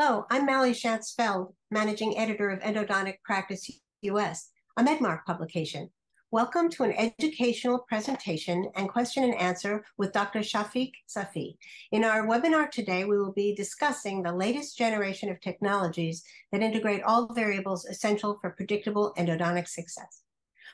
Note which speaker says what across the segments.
Speaker 1: Hello, I'm Mali Schantz-Feld, Managing Editor of Endodontic Practice US, a MedMark publication. Welcome to an educational presentation and question and answer with Dr. Chafic Safi. In our webinar today, we will be discussing the latest generation of technologies that integrate all variables essential for predictable endodontic success.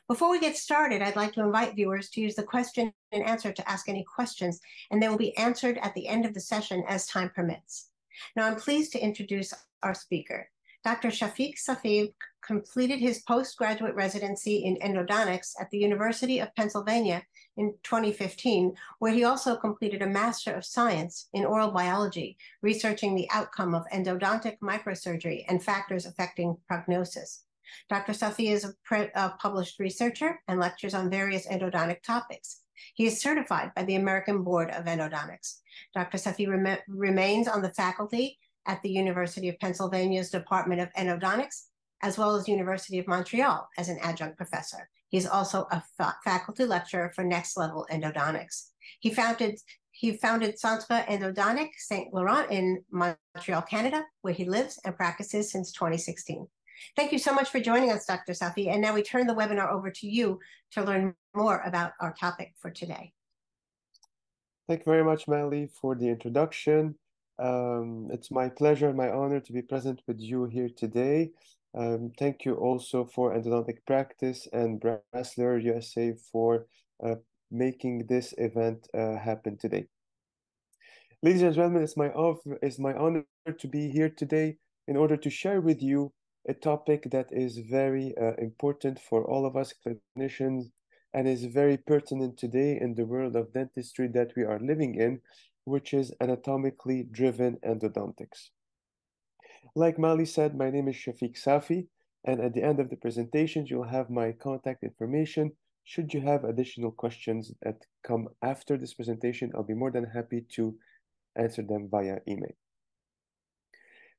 Speaker 1: Before we get started, I'd like to invite viewers to use the question and answer to ask any questions, and they will be answered at the end of the session as time permits. Now I'm pleased to introduce our speaker. Dr. Chafic Safi completed his postgraduate residency in endodontics at the University of Pennsylvania in 2015, where he also completed a Master of Science in Oral Biology, researching the outcome of endodontic microsurgery and factors affecting prognosis. Dr. Safi is a, a published researcher and lectures on various endodontic topics. He is certified by the American Board of Endodontics. Dr. Safi rem remains on the faculty at the University of Pennsylvania's Department of Endodontics, as well as University of Montreal as an adjunct professor. He is also a fa faculty lecturer for Next Level Endodontics. He founded he founded Centre Endodontic Saint Laurent in Montreal, Canada, where he lives and practices since 2016. Thank you so much for joining us, Dr. Safi. And now we turn the webinar over to you to learn more about our topic for today.
Speaker 2: Thank you very much, Mali, for the introduction. Um, it's my pleasure and my honor to be present with you here today. Um, thank you also for Endodontic Practice and Brasseler USA for uh, making this event uh, happen today. Ladies and gentlemen, it's my, it's my honor to be here today in order to share with you a topic that is very uh, important for all of us clinicians and is very pertinent today in the world of dentistry that we are living in, which is anatomically driven endodontics. Like Mali said, my name is Chafic Safi, and at the end of the presentation, you'll have my contact information. Should you have additional questions that come after this presentation, I'll be more than happy to answer them via email.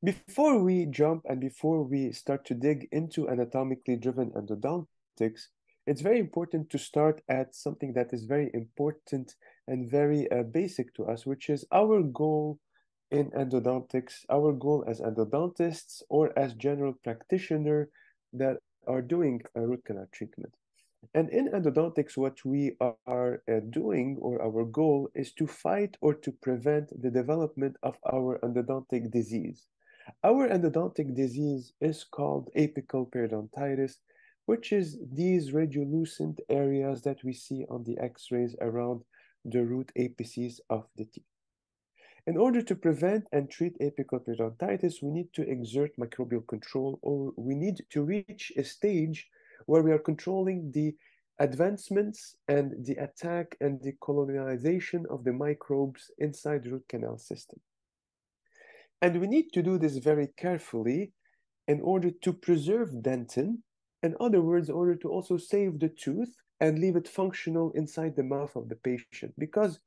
Speaker 2: Before we jump and before we start to dig into anatomically driven endodontics, it's very important to start at something that is very important and very uh, basic to us, which is our goal in endodontics, our goal as endodontists or as general practitioner that are doing a root canal treatment. And in endodontics, what we are uh, doing or our goal is to fight or to prevent the development of our endodontic disease. Our endodontic disease is called apical periodontitis, which is these radiolucent areas that we see on the x-rays around the root apices of the teeth. In order to prevent and treat apical periodontitis, we need to exert microbial control or we need to reach a stage where we are controlling the advancements and the attack and the colonization of the microbes inside the root canal system. And we need to do this very carefully in order to preserve dentin in other words, in order to also save the tooth and leave it functional inside the mouth of the patient. Because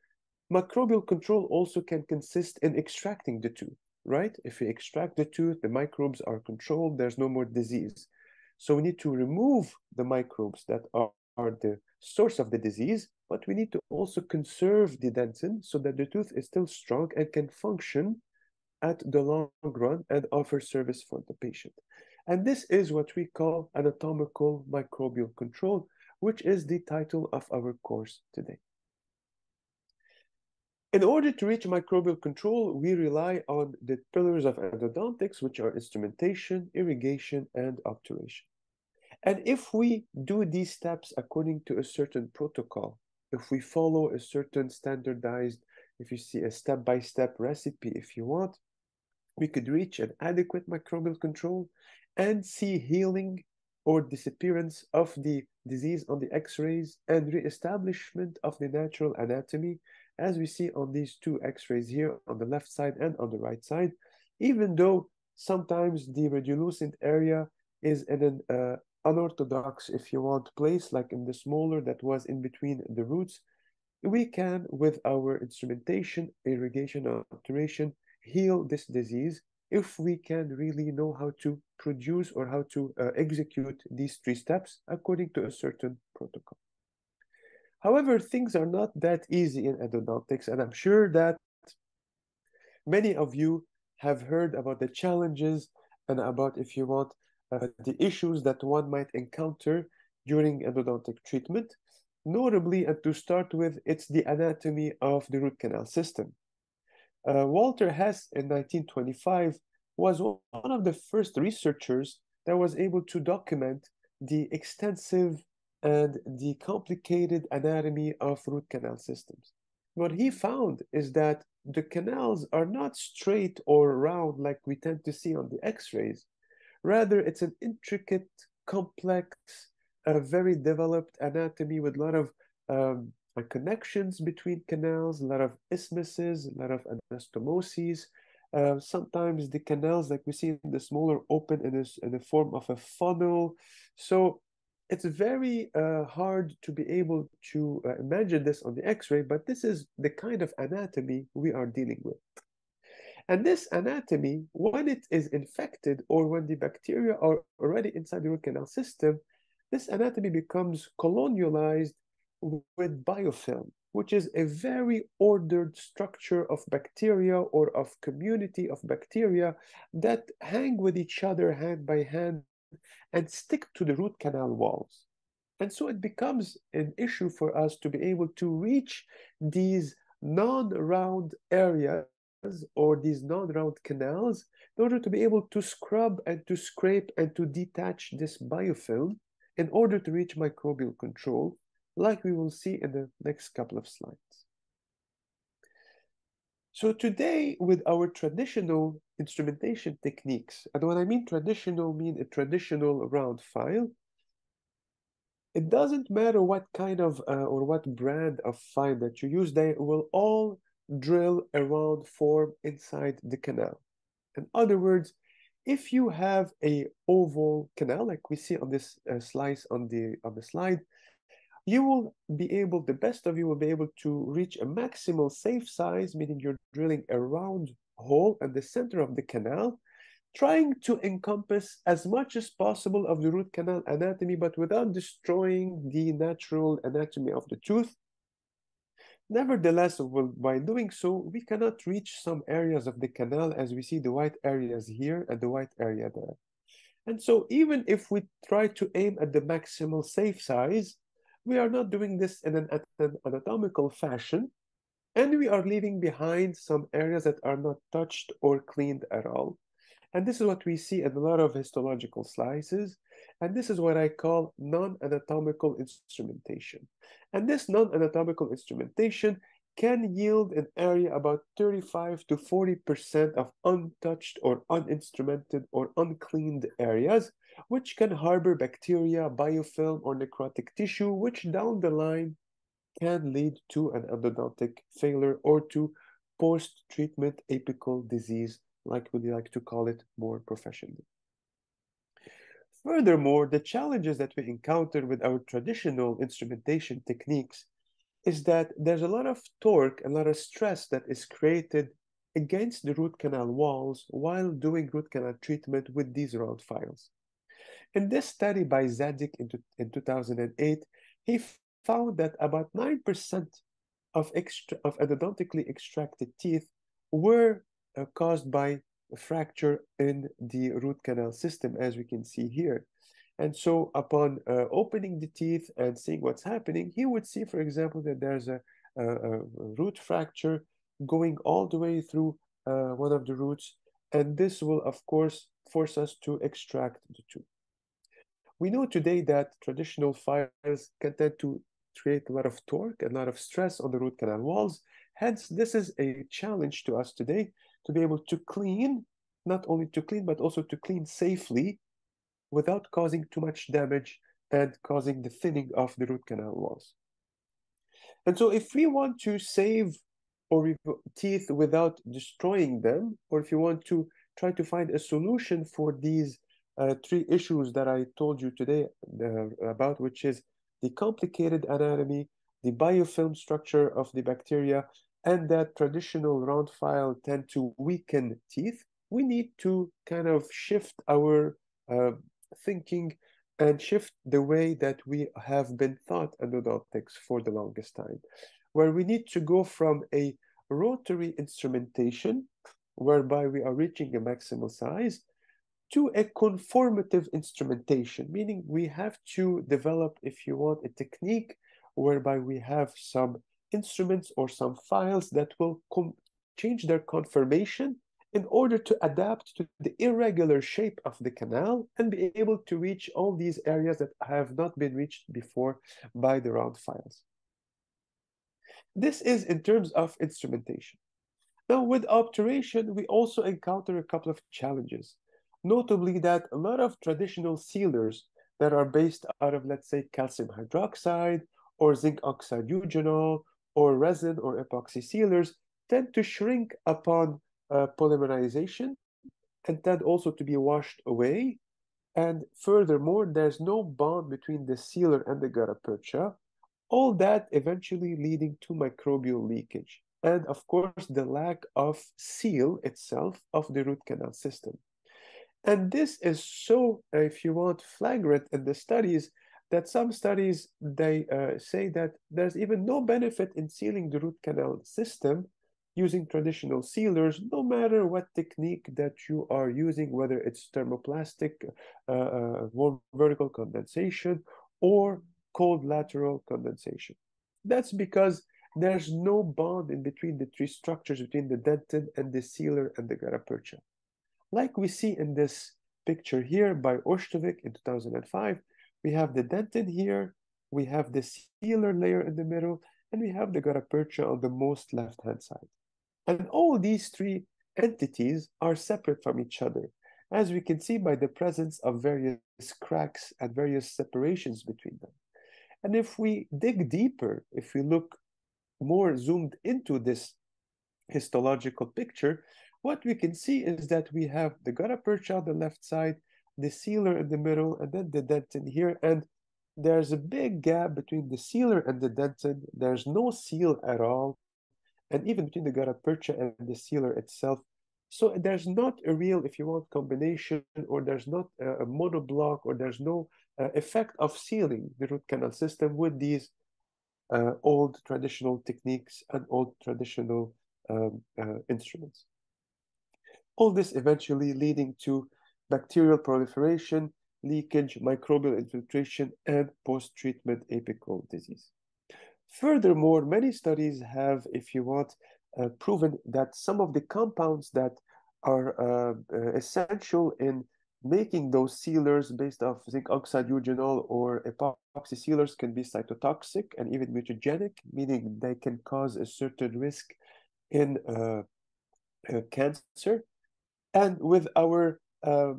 Speaker 2: microbial control also can consist in extracting the tooth, right? If we extract the tooth, the microbes are controlled, there's no more disease. So we need to remove the microbes that are, are the source of the disease, but we need to also conserve the dentin so that the tooth is still strong and can function at the long run and offer service for the patient. And this is what we call anatomical microbial control, which is the title of our course today. In order to reach microbial control, we rely on the pillars of endodontics, which are instrumentation, irrigation, and obturation. And if we do these steps according to a certain protocol, if we follow a certain standardized, if you see a step-by-step -step recipe, if you want, we could reach an adequate microbial control and see healing or disappearance of the disease on the x-rays and re-establishment of the natural anatomy as we see on these two x-rays here on the left side and on the right side even though sometimes the radiolucent area is in an uh, unorthodox if you want place like in the smaller that was in between the roots we can with our instrumentation irrigation or obturation heal this disease if we can really know how to produce or how to uh, execute these three steps according to a certain protocol. However, things are not that easy in endodontics, and I'm sure that many of you have heard about the challenges and about, if you want, uh, the issues that one might encounter during endodontic treatment. Notably, and to start with, it's the anatomy of the root canal system. Uh, Walter Hess in 1925 was one of the first researchers that was able to document the extensive and the complicated anatomy of root canal systems. What he found is that the canals are not straight or round like we tend to see on the x-rays. Rather, it's an intricate, complex, a very developed anatomy with a lot of um, connections between canals, a lot of isthmuses, a lot of anastomoses. Uh, sometimes the canals, like we see in the smaller, open in, this, in the form of a funnel. So it's very uh, hard to be able to uh, imagine this on the x-ray, but this is the kind of anatomy we are dealing with. And this anatomy, when it is infected or when the bacteria are already inside the root canal system, this anatomy becomes colonialized with biofilm, which is a very ordered structure of bacteria or of community of bacteria that hang with each other hand by hand and stick to the root canal walls. And so it becomes an issue for us to be able to reach these non-round areas or these non-round canals in order to be able to scrub and to scrape and to detach this biofilm in order to reach microbial control, like we will see in the next couple of slides. So today, with our traditional instrumentation techniques, and when I mean traditional, mean a traditional round file, it doesn't matter what kind of uh, or what brand of file that you use, they will all drill a round form inside the canal. In other words, if you have a oval canal, like we see on this uh, slice on the on the slide, you will be able, the best of you will be able to reach a maximal safe size, meaning you're drilling a round hole at the center of the canal, trying to encompass as much as possible of the root canal anatomy, but without destroying the natural anatomy of the tooth. Nevertheless, by doing so, we cannot reach some areas of the canal as we see the white areas here and the white area there. And so even if we try to aim at the maximal safe size, we are not doing this in an, an anatomical fashion, and we are leaving behind some areas that are not touched or cleaned at all. And this is what we see in a lot of histological slices. And this is what I call non-anatomical instrumentation. And this non-anatomical instrumentation can yield an area about 35 to 40% of untouched or uninstrumented or uncleaned areas, which can harbor bacteria, biofilm, or necrotic tissue, which down the line can lead to an endodontic failure or to post-treatment apical disease, like we like to call it more professionally. Furthermore, the challenges that we encounter with our traditional instrumentation techniques is that there's a lot of torque, a lot of stress that is created against the root canal walls while doing root canal treatment with these round files. In this study by Zadik in, in 2008, he found that about 9% of, extra, of endodontically extracted teeth were uh, caused by a fracture in the root canal system, as we can see here. And so upon uh, opening the teeth and seeing what's happening, he would see, for example, that there's a, a, a root fracture going all the way through uh, one of the roots. And this will, of course, force us to extract the tooth. We know today that traditional files can tend to create a lot of torque, and a lot of stress on the root canal walls. Hence, this is a challenge to us today to be able to clean, not only to clean, but also to clean safely without causing too much damage and causing the thinning of the root canal walls. And so if we want to save or teeth without destroying them, or if you want to try to find a solution for these uh, three issues that I told you today uh, about, which is the complicated anatomy, the biofilm structure of the bacteria, and that traditional round file tend to weaken teeth, we need to kind of shift our uh, thinking and shift the way that we have been thought endodontics for the longest time, where we need to go from a rotary instrumentation whereby we are reaching a maximal size, to a conformative instrumentation, meaning we have to develop, if you want, a technique whereby we have some instruments or some files that will change their conformation in order to adapt to the irregular shape of the canal and be able to reach all these areas that have not been reached before by the round files. This is in terms of instrumentation. Now, with obturation, we also encounter a couple of challenges, notably that a lot of traditional sealers that are based out of, let's say, calcium hydroxide or zinc oxide eugenol or resin or epoxy sealers tend to shrink upon uh, polymerization and tend also to be washed away. And furthermore, there's no bond between the sealer and the gutta percha, all that eventually leading to microbial leakage. And of course, the lack of seal itself of the root canal system. And this is so, if you want, flagrant in the studies that some studies, they uh, say that there's even no benefit in sealing the root canal system using traditional sealers, no matter what technique that you are using, whether it's thermoplastic, uh, uh, warm vertical condensation, or cold lateral condensation. That's because there's no bond in between the three structures between the dentin and the sealer and the gutta percha. Like we see in this picture here by Ostovic in 2005, we have the dentin here, we have the sealer layer in the middle, and we have the gutta percha on the most left-hand side. And all these three entities are separate from each other, as we can see by the presence of various cracks and various separations between them. And if we dig deeper, if we look more zoomed into this histological picture, what we can see is that we have the gutta percha on the left side, the sealer in the middle, and then the dentin here. And there's a big gap between the sealer and the dentin. There's no seal at all and even between the gutta percha and the sealer itself. So there's not a real, if you want, combination, or there's not a, a monoblock, or there's no uh, effect of sealing the root canal system with these uh, old traditional techniques and old traditional um, uh, instruments. All this eventually leading to bacterial proliferation, leakage, microbial infiltration, and post-treatment apical disease. Furthermore, many studies have, if you want, uh, proven that some of the compounds that are uh, uh, essential in making those sealers based off zinc oxide eugenol or epoxy sealers can be cytotoxic and even mutagenic, meaning they can cause a certain risk in uh, uh, cancer. And with our uh,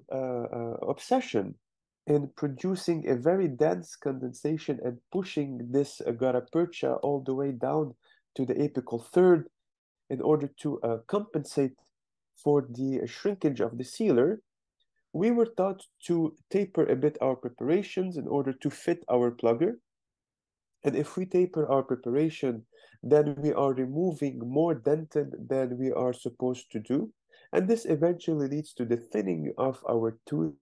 Speaker 2: obsession in producing a very dense condensation and pushing this gutta percha all the way down to the apical third in order to uh, compensate for the shrinkage of the sealer, we were taught to taper a bit our preparations in order to fit our plugger. And if we taper our preparation, then we are removing more dentin than we are supposed to do. And this eventually leads to the thinning of our tooth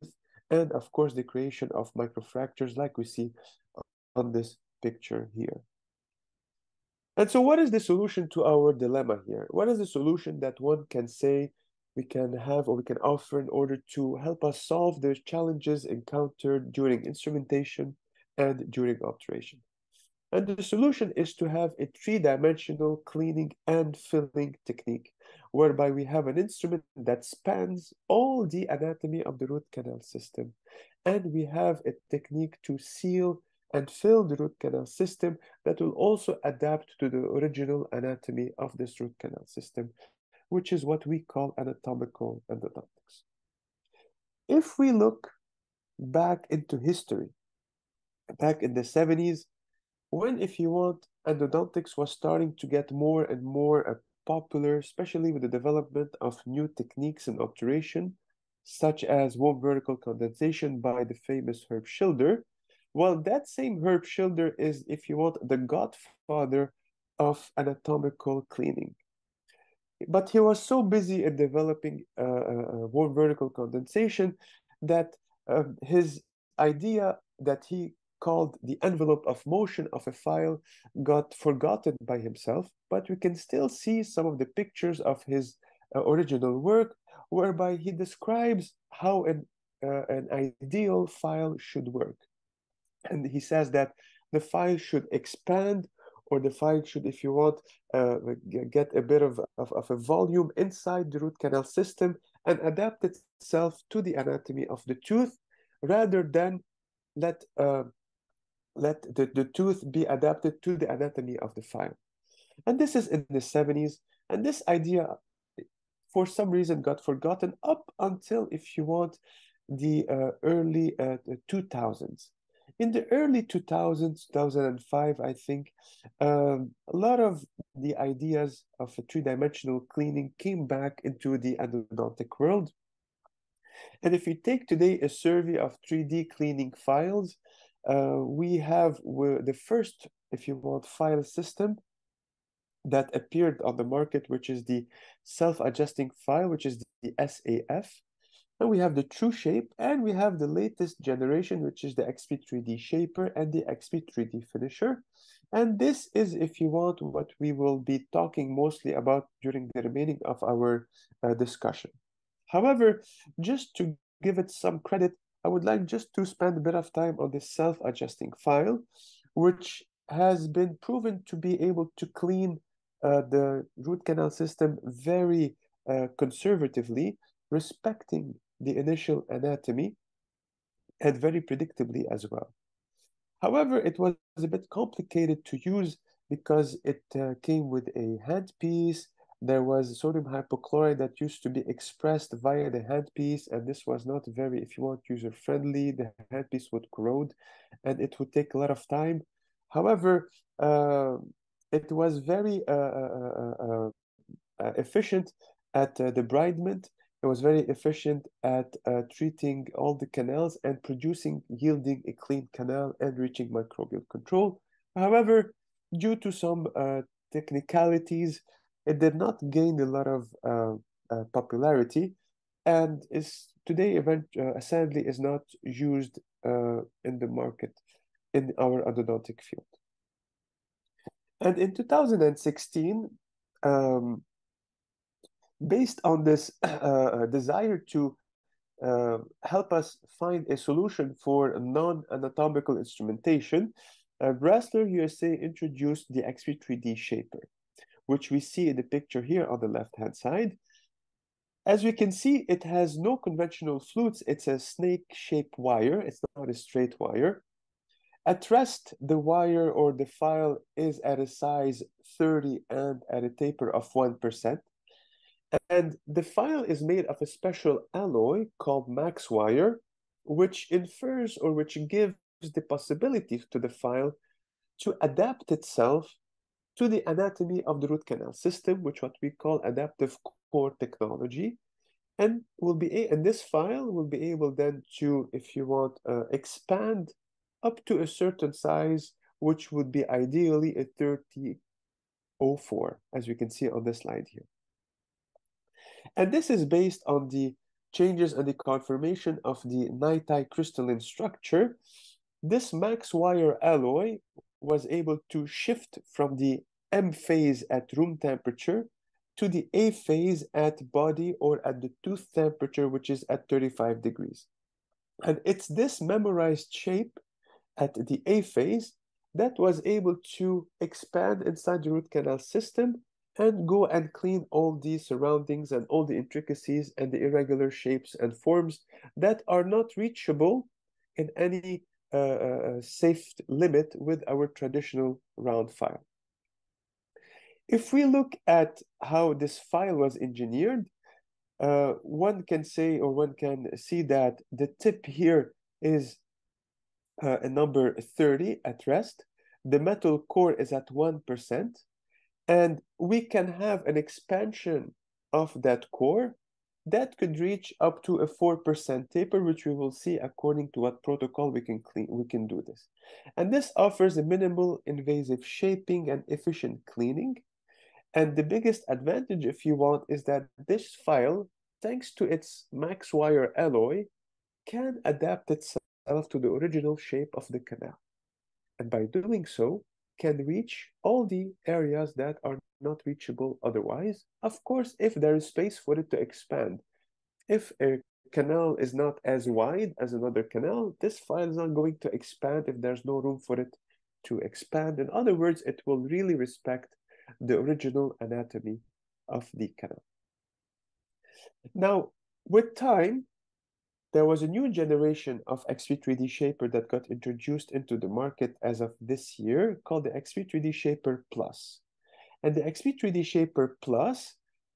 Speaker 2: and of course the creation of microfractures like we see on this picture here. And so what is the solution to our dilemma here? What is the solution that one can say we can have or we can offer in order to help us solve the challenges encountered during instrumentation and during obturation? And the solution is to have a three-dimensional cleaning and filling technique, whereby we have an instrument that spans all the anatomy of the root canal system. And we have a technique to seal and fill the root canal system that will also adapt to the original anatomy of this root canal system, which is what we call anatomical endodontics. If we look back into history, back in the 70s, when, if you want, endodontics was starting to get more and more uh, popular, especially with the development of new techniques in obturation, such as warm vertical condensation by the famous Herb Schilder. Well, that same Herb Schilder is, if you want, the godfather of anatomical cleaning. But he was so busy in developing uh, uh, uh warm vertical condensation that uh, his idea that he called the envelope of motion of a file got forgotten by himself, but we can still see some of the pictures of his uh, original work, whereby he describes how an, uh, an ideal file should work. And he says that the file should expand or the file should, if you want, uh, get a bit of, of, of, a volume inside the root canal system and adapt itself to the anatomy of the tooth rather than let, uh, let the, the tooth be adapted to the anatomy of the file. And this is in the 70s. And this idea, for some reason, got forgotten up until, if you want, the uh, early 2000s. Uh, in the early 2000s, 2005, I think, um, a lot of the ideas of a three-dimensional cleaning came back into the endodontic world. And if you take today a survey of 3D cleaning files, uh, we have the first, if you want, file system that appeared on the market, which is the self-adjusting file, which is the SAF. And we have the TRUShape, and we have the latest generation, which is the XP3D Shaper and the XP3D Finisher. And this is, if you want, what we will be talking mostly about during the remaining of our uh, discussion. However, just to give it some credit, I would like just to spend a bit of time on this self-adjusting file, which has been proven to be able to clean uh, the root canal system very uh, conservatively, respecting the initial anatomy and very predictably as well. However, it was a bit complicated to use because it uh, came with a handpiece. There was sodium hypochlorite that used to be expressed via the handpiece, and this was not very, if you want, user friendly. The handpiece would corrode and it would take a lot of time. However, uh, it was very uh, uh, uh, uh efficient at the debridement it was very efficient at uh, treating all the canals and producing, yielding a clean canal and reaching microbial control. However, due to some uh, technicalities, it did not gain a lot of uh, uh popularity and is today uh, sadly is not used uh, in the market in our endodontic field. And in 2016, um, based on this uh, desire to uh, help us find a solution for non-anatomical instrumentation, uh, USA introduced the XP3D Shaper, which we see in the picture here on the left-hand side. As we can see, it has no conventional flutes. It's a snake-shaped wire. It's not a straight wire. At rest, the wire or the file is at a size 30 and at a taper of 1%. And the file is made of a special alloy called MaxWire, which infers or which gives the possibility to the file to adapt itself to the anatomy of the root canal system, which what we call adaptive core technology. And will be and this file will be able then to, if you want, uh, expand up to a certain size, which would be ideally a 3004, as we can see on this slide here. And this is based on the changes and the conformation of the NiTi crystalline structure. This MaxWire alloy was able to shift from the M phase at room temperature to the A phase at body or at the tooth temperature, which is at 35 degrees. And it's this memorized shape at the A phase that was able to expand inside the root canal system and go and clean all the surroundings and all the intricacies and the irregular shapes and forms that are not reachable in any uh, safe limit with our traditional round file. If we look at how this file was engineered, uh, one can say or one can see that the tip here is uh, a number 30 at rest. The metal core is at 1%. And we can have an expansion of that core that could reach up to a 4% taper, which we will see according to what protocol we can clean, we can do this. And this offers a minimal invasive shaping and efficient cleaning. And the biggest advantage, if you want, is that this file, thanks to its MaxWire alloy, can adapt itself to the original shape of the canal. And by doing so, can reach all the areas that are not reachable otherwise. Of course, if there is space for it to expand. If a canal is not as wide as another canal, this file is not going to expand if there's no room for it to expand. In other words, it will really respect the original anatomy of the canal. Now, with time, there was a new generation of XP3D Shaper that got introduced into the market as of this year called the XP3D Shaper Plus. And the XP3D Shaper Plus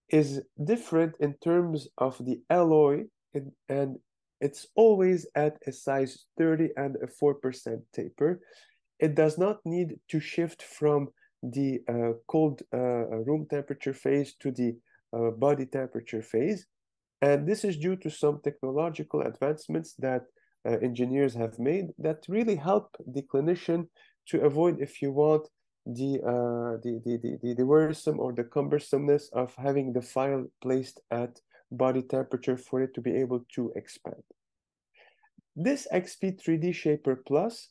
Speaker 2: is different in terms of the alloy and, and it's always at a size 30 and a 4% taper. It does not need to shift from the uh, cold uh, room temperature phase to the uh, body temperature phase. And this is due to some technological advancements that uh, engineers have made that really help the clinician to avoid, if you want, the, uh, the, the, the, the worrisome or the cumbersomeness of having the file placed at body temperature for it to be able to expand. This XP3D Shaper Plus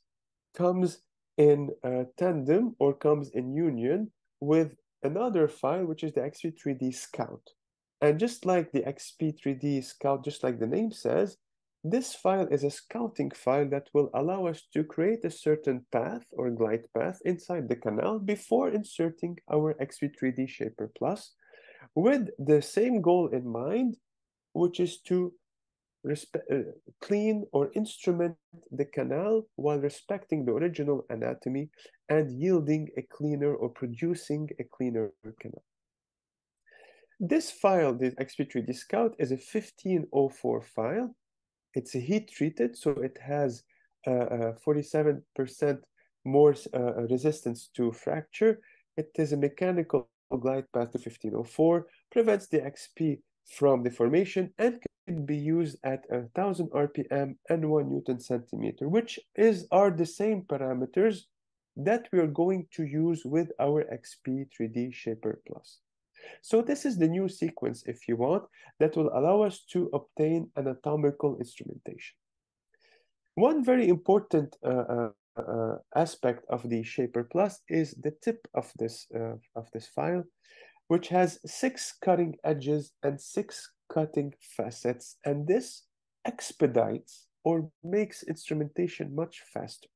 Speaker 2: comes in uh, tandem or comes in union with another file, which is the XP3D Scout. And just like the XP3D Scout, just like the name says, this file is a scouting file that will allow us to create a certain path or glide path inside the canal before inserting our XP3D Shaper Plus with the same goal in mind, which is to uh, clean or instrument the canal while respecting the original anatomy and yielding a cleaner or producing a cleaner canal. This file, the XP3D Scout, is a 1504 file. It's a heat treated, so it has 47% uh, uh, more uh, resistance to fracture. It is a mechanical glide path to 1504, prevents the XP from deformation, and can be used at 1000 RPM and 1 Newton centimeter, which is are the same parameters that we are going to use with our XP 3D Shaper Plus. So this is the new sequence, if you want, that will allow us to obtain anatomical instrumentation. One very important uh, uh, uh, aspect of the Shaper Plus is the tip of this, uh, of this file, which has six cutting edges and six cutting facets, and this expedites or makes instrumentation much faster.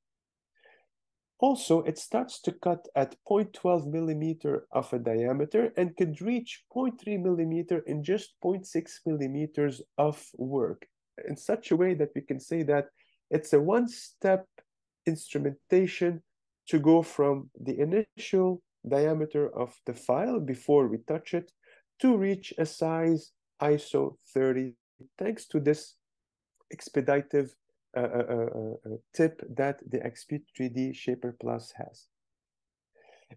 Speaker 2: Also, it starts to cut at 0.12 millimeter of a diameter and could reach 0.3 millimeter in just 0.6 millimeters of work. In such a way that we can say that it's a one-step instrumentation to go from the initial diameter of the file before we touch it to reach a size ISO 30 thanks to this expeditive tip that the XP3D Shaper Plus has.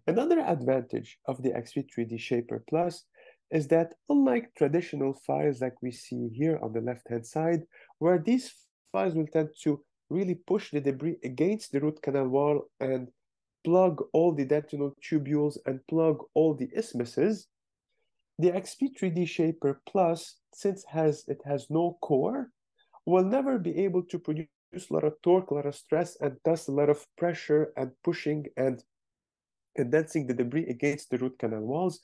Speaker 2: Another advantage of the XP3D Shaper Plus is that unlike traditional files like we see here on the left-hand side, where these files will tend to really push the debris against the root canal wall and plug all the dentinal tubules and plug all the isthmuses, the XP3D Shaper Plus, since has it has no core, will never be able to produce a lot of torque, a lot of stress, and thus a lot of pressure and pushing and condensing the debris against the root canal walls.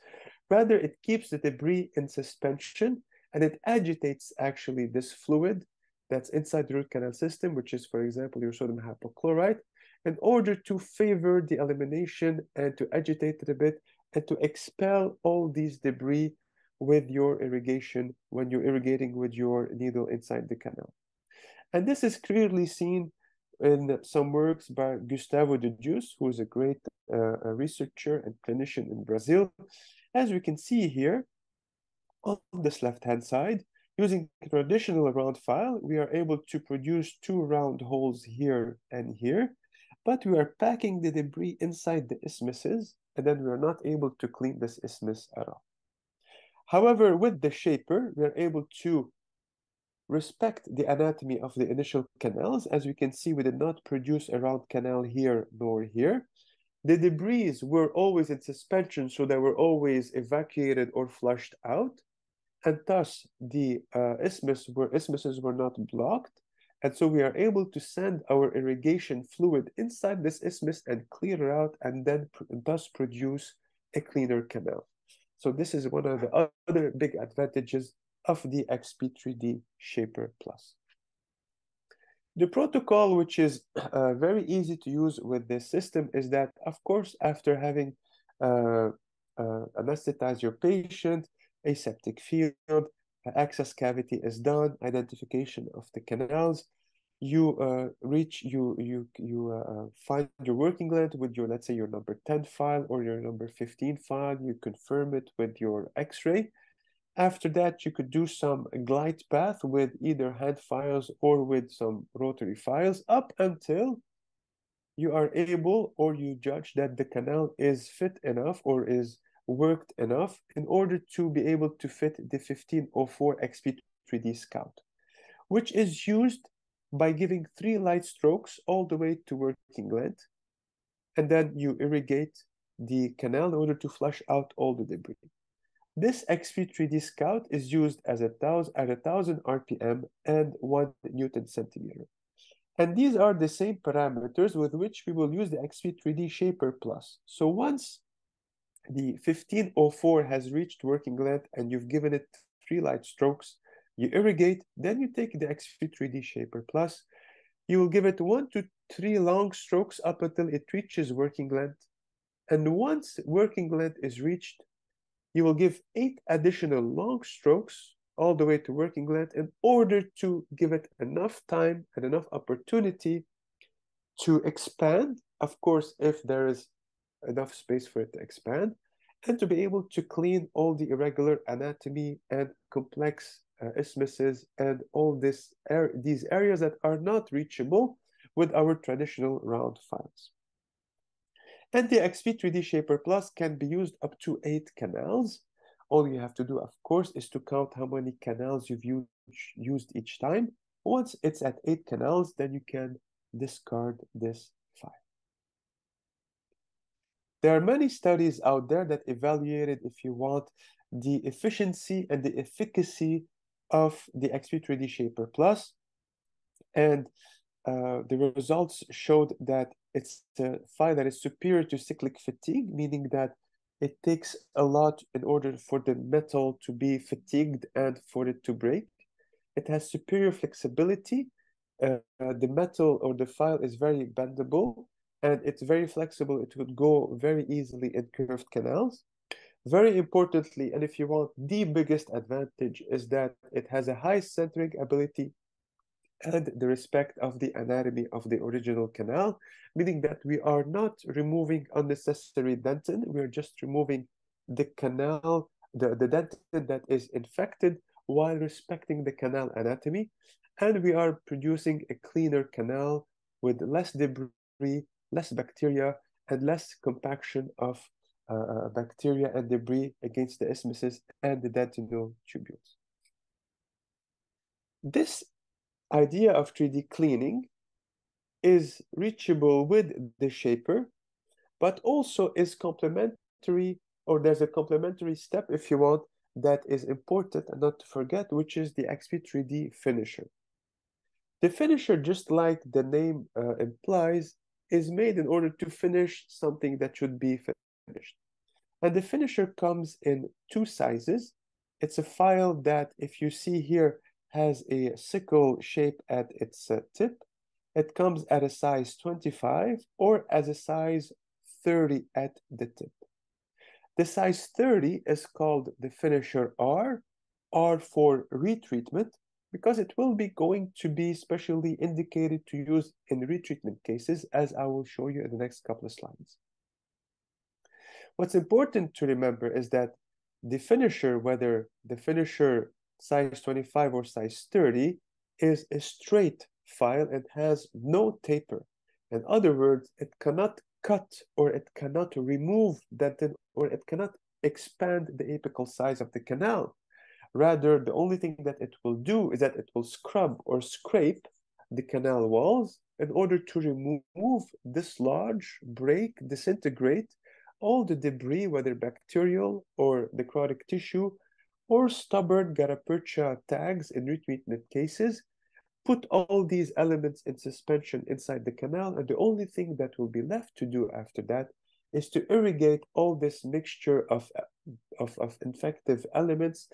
Speaker 2: Rather, it keeps the debris in suspension and it agitates actually this fluid that's inside the root canal system, which is, for example, your sodium hypochlorite, in order to favor the elimination and to agitate it a bit and to expel all these debris with your irrigation when you're irrigating with your needle inside the canal. And this is clearly seen in some works by Gustavo De-Deus, who is a great uh, researcher and clinician in Brazil. As we can see here, on this left-hand side, using traditional round file, we are able to produce two round holes here and here, but we are packing the debris inside the isthmuses, and then we are not able to clean this isthmus at all. However, with the shaper, we are able to respect the anatomy of the initial canals. As we can see, we did not produce a round canal here nor here. The debris were always in suspension, so they were always evacuated or flushed out. And thus, the uh, isthmus were, isthmuses were not blocked. And so we are able to send our irrigation fluid inside this isthmus and clear it out and then pr thus produce a cleaner canal. So this is one of the other big advantages of the XP3D Shaper Plus. The protocol, which is uh, very easy to use with this system, is that, of course, after having uh, uh, anesthetized your patient, aseptic field, access cavity is done, identification of the canals, you uh, reach, you you you uh, uh, find your working length with your, let's say, your number 10 file or your number 15 file, you confirm it with your x-ray, after that, you could do some glide path with either hand files or with some rotary files up until you are able or you judge that the canal is fit enough or is worked enough in order to be able to fit the 1504 XP3D Scout, which is used by giving three light strokes all the way to working length. And then you irrigate the canal in order to flush out all the debris. This XP3D Scout is used as a thousand, at a thousand RPM and one Newton centimeter. And these are the same parameters with which we will use the XP3D Shaper Plus. So once the 1504 has reached working length and you've given it three light strokes, you irrigate, then you take the XP3D Shaper Plus, you will give it one to three long strokes up until it reaches working length. And once working length is reached, you will give eight additional long strokes all the way to working length in order to give it enough time and enough opportunity to expand, of course, if there is enough space for it to expand, and to be able to clean all the irregular anatomy and complex isthmuses and all this er these areas that are not reachable with our traditional round files. And the XP3D Shaper Plus can be used up to eight canals. All you have to do, of course, is to count how many canals you've used each time. Once it's at eight canals, then you can discard this file. There are many studies out there that evaluated, if you want, the efficiency and the efficacy of the XP3D Shaper Plus. And uh, the results showed that it's a file that is superior to cyclic fatigue, meaning that it takes a lot in order for the metal to be fatigued and for it to break. It has superior flexibility. Uh, the metal or the file is very bendable and it's very flexible. It would go very easily in curved canals. Very importantly, and if you want, the biggest advantage is that it has a high centering ability and the respect of the anatomy of the original canal, meaning that we are not removing unnecessary dentin, we're just removing the canal, the, the dentin that is infected while respecting the canal anatomy. And we are producing a cleaner canal with less debris, less bacteria, and less compaction of uh, uh bacteria and debris against the isthmuses and the dentinal tubules. This idea of 3D cleaning is reachable with the shaper, but also is complementary, or there's a complementary step, if you want, that is important not to forget, which is the XP3D finisher. The finisher, just like the name uh, implies, is made in order to finish something that should be finished. And the finisher comes in two sizes. It's a file that, if you see here, has a sickle shape at its uh, tip. It comes at a size 25 or as a size 30 at the tip. The size 30 is called the finisher R, R for retreatment, because it will be going to be specially indicated to use in retreatment cases, as I will show you in the next couple of slides. What's important to remember is that the finisher, whether the finisher size 25 or size 30 is a straight file and has no taper. In other words, it cannot cut or it cannot remove dentin or it cannot expand the apical size of the canal. Rather, the only thing that it will do is that it will scrub or scrape the canal walls in order to remove, dislodge, break, disintegrate all the debris, whether bacterial or necrotic tissue, or stubborn gutta percha tags in retreatment cases, put all these elements in suspension inside the canal, and the only thing that will be left to do after that is to irrigate all this mixture of, of, of infective elements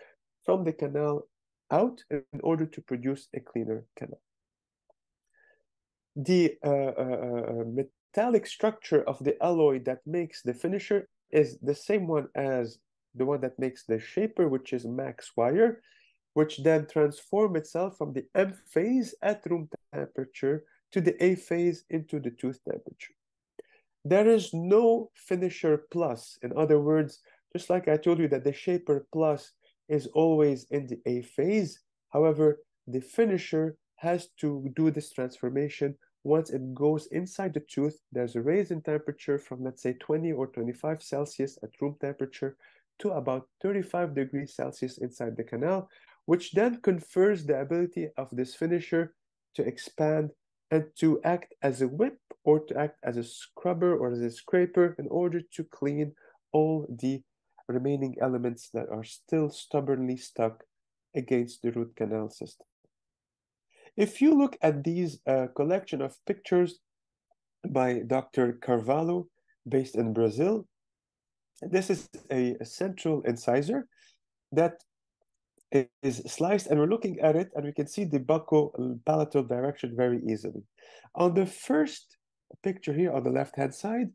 Speaker 2: from the canal out in order to produce a cleaner canal. The uh, uh, uh, metallic structure of the alloy that makes the finisher is the same one as the one that makes the shaper, which is MaxWire, which then transform itself from the M phase at room temperature to the A phase into the tooth temperature. There is no finisher plus. In other words, just like I told you that the shaper plus is always in the A phase. However, the finisher has to do this transformation once it goes inside the tooth. There's a raise in temperature from, let's say, 20 or 25 Celsius at room temperature to about 35 degrees Celsius inside the canal, which then confers the ability of this finisher to expand and to act as a whip or to act as a scrubber or as a scraper in order to clean all the remaining elements that are still stubbornly stuck against the root canal system. If you look at these uh, collection of pictures by Dr. Carvalho, based in Brazil, this is a, a central incisor that is sliced and we're looking at it and we can see the buccal palatal direction very easily. On the first picture here on the left-hand side,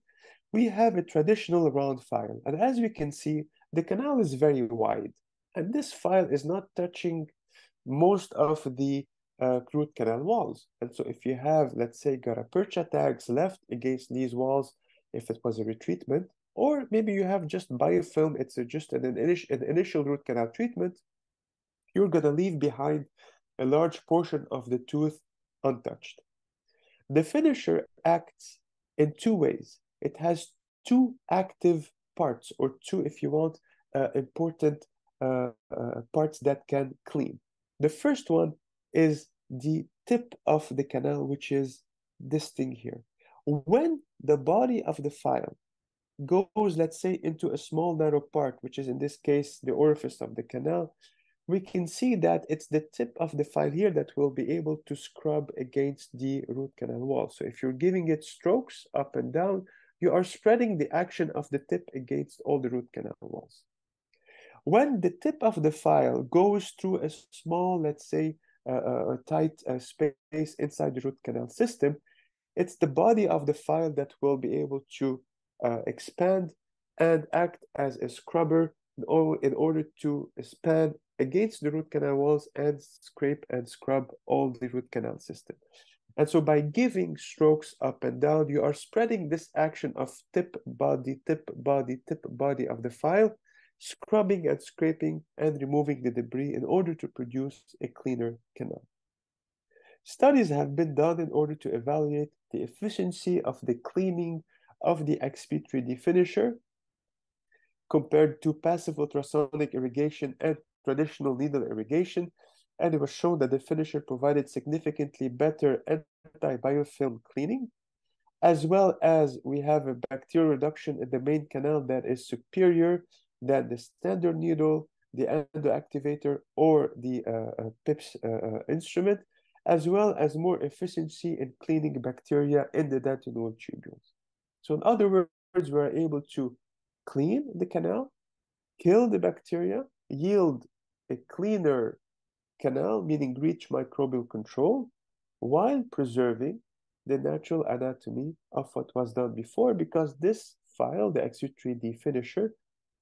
Speaker 2: we have a traditional round file. And as we can see, the canal is very wide. And this file is not touching most of the uh, root canal walls. And so if you have, let's say, gutta-percha tags left against these walls, if it was a retreatment, or maybe you have just biofilm, it's just an, an, an initial root canal treatment, you're going to leave behind a large portion of the tooth untouched. The finisher acts in two ways. It has two active parts, or two, if you want, uh, important uh, uh, parts that can clean. The first one is the tip of the canal, which is this thing here. When the body of the file goes, let's say, into a small narrow part, which is in this case the orifice of the canal, we can see that it's the tip of the file here that will be able to scrub against the root canal wall. So if you're giving it strokes up and down, you are spreading the action of the tip against all the root canal walls. When the tip of the file goes through a small, let's say, a tight uh, space inside the root canal system, it's the body of the file that will be able to uh, expand and act as a scrubber in order to expand against the root canal walls and scrape and scrub all the root canal system. And so by giving strokes up and down, you are spreading this action of tip, body, tip, body, tip, body of the file, scrubbing and scraping and removing the debris in order to produce a cleaner canal. Studies have been done in order to evaluate the efficiency of the cleaning of the XP3D finisher compared to passive ultrasonic irrigation and traditional needle irrigation, and it was shown that the finisher provided significantly better anti-biofilm cleaning, as well as we have a bacterial reduction in the main canal that is superior than the standard needle, the endoactivator, or the uh, uh, PIPS uh, uh, instrument, as well as more efficiency in cleaning bacteria in the dentinal tubules. So in other words, we're able to clean the canal, kill the bacteria, yield a cleaner canal, meaning reach microbial control, while preserving the natural anatomy of what was done before, because this file, the XP3D finisher,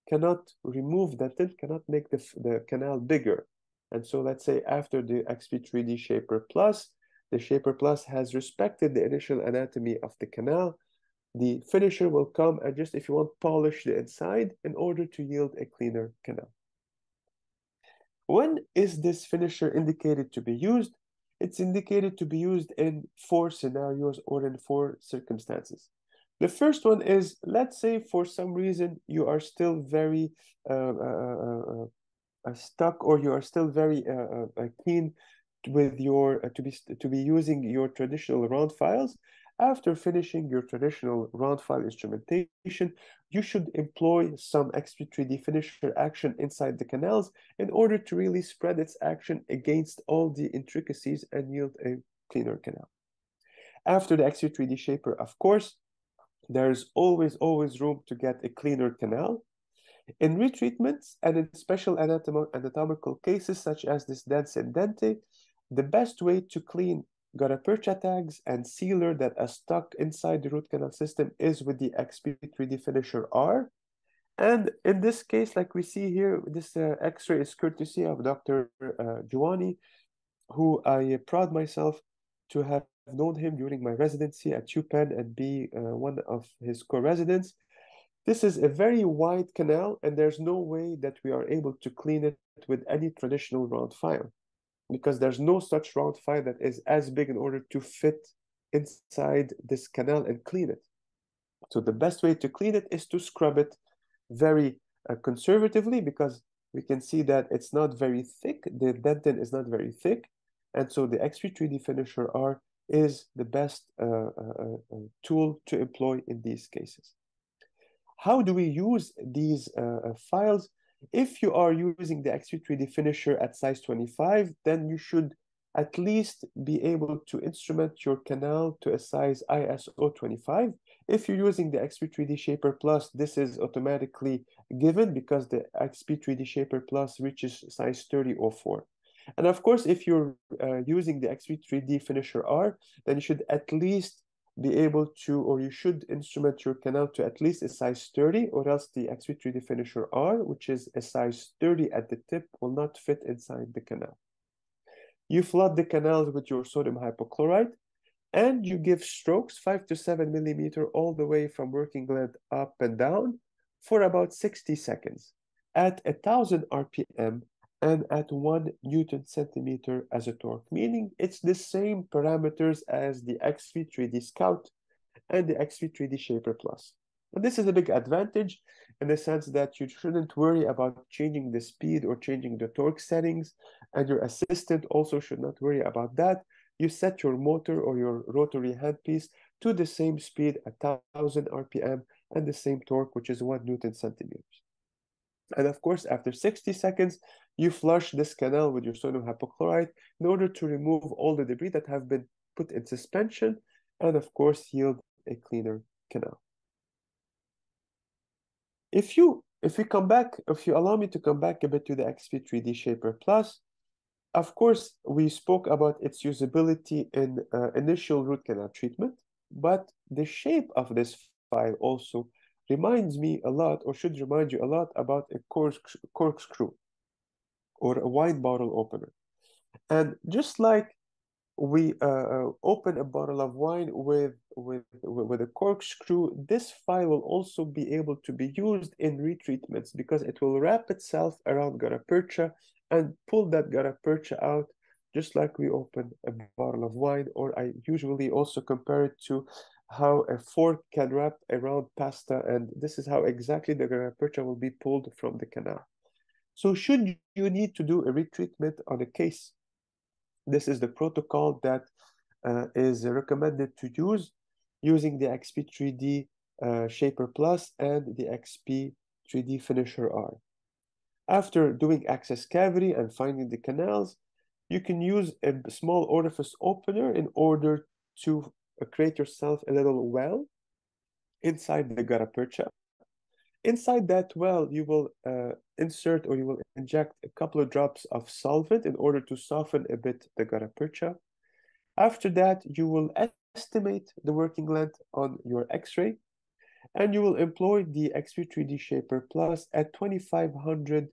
Speaker 2: cannot remove dentin, cannot make the, the canal bigger. And so let's say after the XP3D Shaper Plus, the Shaper Plus has respected the initial anatomy of the canal. The finisher will come and just, if you want, polish the inside in order to yield a cleaner canal. When is this finisher indicated to be used? It's indicated to be used in four scenarios or in four circumstances. The first one is, let's say for some reason you are still very uh, uh, uh, uh stuck or you are still very keen with your to be to be using your traditional round files after finishing your traditional round file instrumentation, you should employ some XP3D finisher action inside the canals in order to really spread its action against all the intricacies and yield a cleaner canal. After the XP3D shaper, of course, there's always, always room to get a cleaner canal. In retreatments and in special anatom anatomical cases such as this dens in dente, the best way to clean gutta percha tags and sealer that are stuck inside the root canal system is with the XP3D Finisher R. And in this case, like we see here, this uh, X-ray is courtesy of Dr. Uh, who I proud myself to have known him during my residency at UPenn and be uh, one of his co-residents. This is a very wide canal, and there's no way that we are able to clean it with any traditional round file because there's no such round file that is as big in order to fit inside this canal and clean it. So the best way to clean it is to scrub it very uh, conservatively because we can see that it's not very thick. The dentin is not very thick. And so the XP3D Finisher R is the best uh, uh, uh, uh, tool to employ in these cases. How do we use these files? If you are using the XP3D Finisher at size 25, then you should at least be able to instrument your canal to a size ISO 25 if you're using the XP3D Shaper Plus, this is automatically given because the XP3D Shaper Plus reaches size 30 or 4. And of course, if you're uh, using the XP3D Finisher R, then you should at least be able to, or you should instrument your canal to at least a size 30, or else the XP3D Finisher R, which is a size 30 at the tip, will not fit inside the canal. You flood the canals with your sodium hypochlorite, and you give strokes five to seven millimeter all the way from working length up and down for about 60 seconds at a thousand RPM and at one Newton centimeter as a torque, meaning it's the same parameters as the XP3D Scout and the XP3D Shaper Plus. And this is a big advantage in the sense that you shouldn't worry about changing the speed or changing the torque settings, and your assistant also should not worry about that you set your motor or your rotary handpiece to the same speed at 1000 RPM and the same torque, which is 1 Newton centimeters. And of course, after 60 seconds, you flush this canal with your sodium hypochlorite in order to remove all the debris that have been put in suspension and of course yield a cleaner canal. If you if we come back, if you allow me to come back a bit to the XP3D Shaper Plus, of course, we spoke about its usability in uh, initial root canal treatment, but the shape of this file also reminds me a lot, or should remind you a lot, about a corkscrew or a wine bottle opener. And just like we uh, uh, open a bottle of wine with, with, with a corkscrew, this file will also be able to be used in retreatments because it will wrap itself around gutta percha and pull that gutta percha out just like we open a bottle of wine or I usually also compare it to how a fork can wrap around pasta and this is how exactly the gutta percha will be pulled from the canal. So should you need to do a retreatment on a case, this is the protocol that uh, is recommended to use using the XP3D uh, Shaper Plus and the XP3D Finisher R. After doing access cavity and finding the canals, you can use a small orifice opener in order to uh, create yourself a little well inside the gutta percha. Inside that well, you will uh, insert or you will inject a couple of drops of solvent in order to soften a bit the gutta percha. After that, you will estimate the working length on your x-ray and you will employ the XP3D Shaper Plus at 2500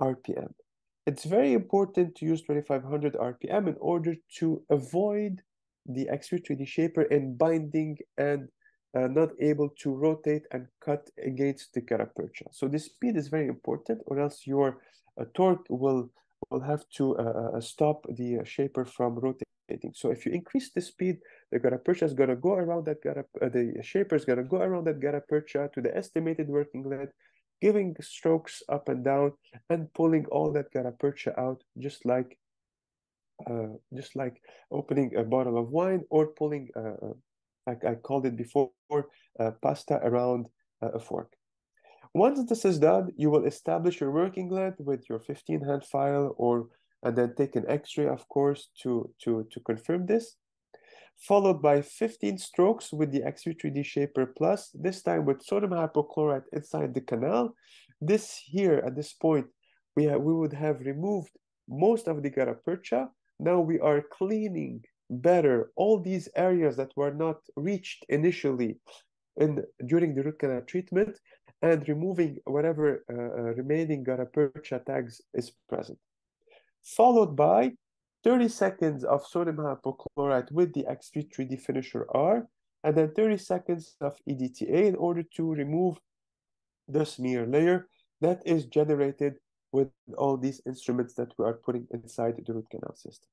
Speaker 2: RPM. It's very important to use 2500 RPM in order to avoid the XP3D Shaper in binding and uh, not able to rotate and cut against the gutta percha. So the speed is very important or else your uh, torque will, will have to uh, uh stop the shaper from rotating. So if you increase the speed, the gutta percha is going to go around that uh, the shaper is going to go around that gutta percha to the estimated working length, giving strokes up and down and pulling all that gutta percha out, just like uh, just like opening a bottle of wine or pulling uh, like I called it before, uh, pasta around uh, a fork. Once this is done, you will establish your working length with your 15 hand file or and then take an x-ray, of course, to, to, to confirm this. followed by 15 strokes with the XP3D Shaper Plus, this time with sodium hypochlorite inside the canal. This here, at this point, we, we would have removed most of the gutta percha. Now we are cleaning better all these areas that were not reached initially in during the root canal treatment and removing whatever uh, uh, remaining gutta percha tags is present. Followed by 30 seconds of sodium hypochlorite with the XP3D Finisher R, and then 30 seconds of EDTA in order to remove the smear layer that is generated with all these instruments that we are putting inside the root canal system.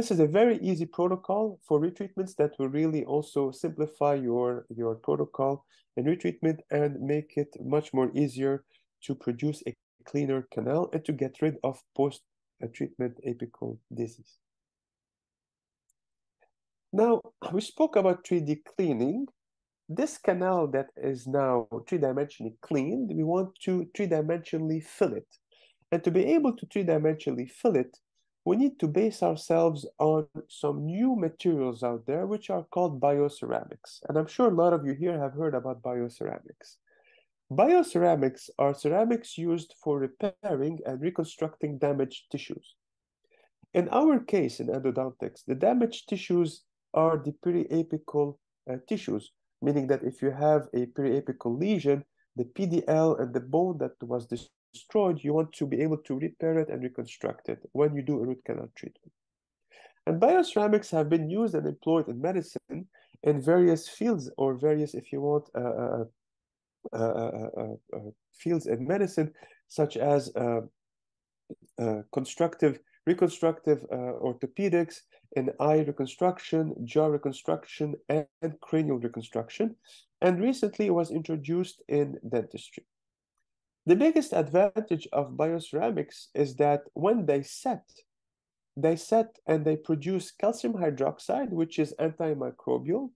Speaker 2: This is a very easy protocol for retreatments that will really also simplify your, your protocol and retreatment and make it much more easier to produce a cleaner canal and to get rid of post-treatment apical disease. Now, we spoke about 3D cleaning. This canal that is now three-dimensionally cleaned, we want to three-dimensionally fill it. And to be able to three-dimensionally fill it, we need to base ourselves on some new materials out there, which are called bioceramics. And I'm sure a lot of you here have heard about bioceramics. Bioceramics are ceramics used for repairing and reconstructing damaged tissues. In our case in endodontics, the damaged tissues are the periapical uh, tissues, meaning that if you have a periapical lesion, the PDL and the bone that was destroyed, you want to be able to repair it and reconstruct it when you do a root canal treatment. And bioceramics have been used and employed in medicine in various fields or various, if you want, uh, uh, uh, fields in medicine, such as constructive, reconstructive orthopedics, in eye reconstruction, jaw reconstruction, and, and cranial reconstruction. And recently it was introduced in dentistry. The biggest advantage of bioceramics is that when they set, they set and they produce calcium hydroxide, which is antimicrobial,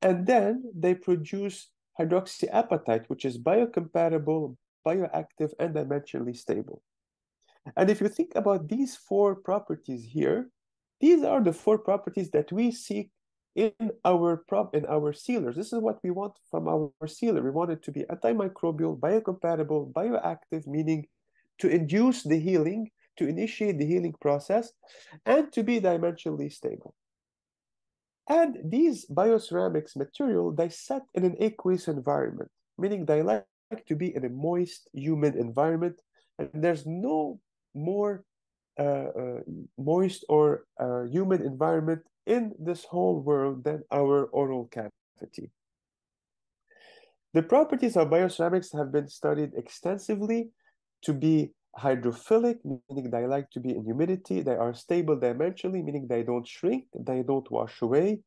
Speaker 2: and then they produce hydroxyapatite, which is biocompatible, bioactive, and dimensionally stable. And if you think about these four properties here, these are the four properties that we seek in our prop in our sealers. This is what we want from our sealer. We want it to be antimicrobial, biocompatible, bioactive, meaning to induce the healing, to initiate the healing process, and to be dimensionally stable. And these bioceramics material, they set in an aqueous environment, meaning they like to be in a moist, humid environment, and there's no more uh, uh, moist or uh, humid environment in this whole world than our oral cavity. The properties of bioceramics have been studied extensively to be hydrophilic, meaning they like to be in humidity. They are stable dimensionally, meaning they don't shrink, they don't wash away.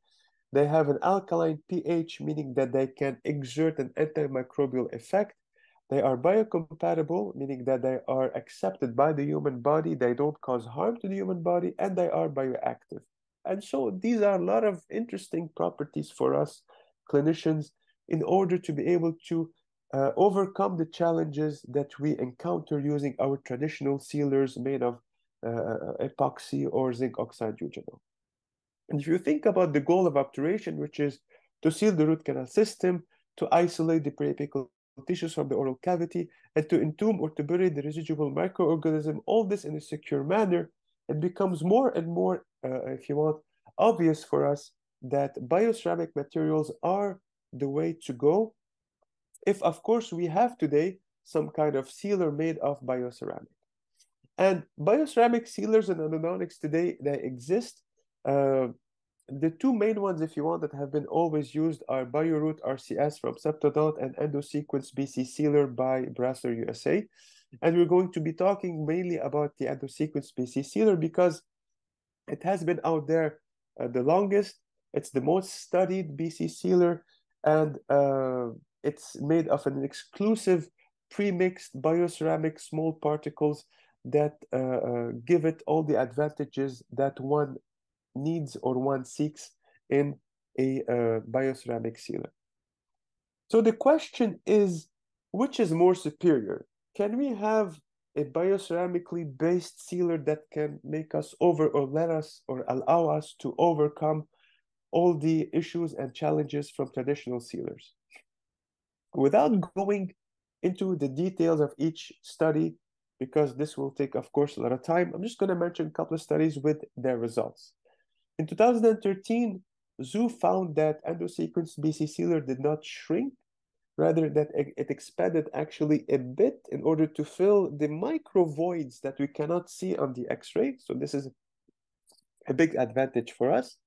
Speaker 2: They have an alkaline pH, meaning that they can exert an antimicrobial effect. They are biocompatible, meaning that they are accepted by the human body, they don't cause harm to the human body, and they are bioactive. And so these are a lot of interesting properties for us clinicians in order to be able to uh, overcome the challenges that we encounter using our traditional sealers made of uh, epoxy or zinc oxide eugenol. And if you think about the goal of obturation, which is to seal the root canal system, to isolate the periapical tissues from the oral cavity, and to entomb or to bury the residual microorganism, all this in a secure manner, it becomes more and more, if you want, obvious for us that bioceramic materials are the way to go. If, of course, we have today some kind of sealer made of bioceramic. And bioceramic sealers and endodontics today, they exist. Uh, the two main ones, if you want, that have been always used are BioRoot RCS from Septodont and EndoSequence BC Sealer by Brasseler USA. And we're going to be talking mainly about the EndoSequence BC Sealer because it has been out there uh, the longest. It's the most studied BC sealer, and uh, it's made of an exclusive pre-mixed bioceramic small particles that uh, uh, give it all the advantages that one needs or one seeks in a uh, bioceramic sealer. So the question is, which is more superior? Can we have a bioceramically based sealer that can make us over or let us or allow us to overcome all the issues and challenges from traditional sealers. Without going into the details of each study, because this will take, of course, a lot of time, I'm just going to mention a couple of studies with their results. In 2013, Zhu found that endosequence BC sealer did not shrink, rather that it expanded actually a bit in order to fill the micro voids that we cannot see on the X-ray. So this is a big advantage for us.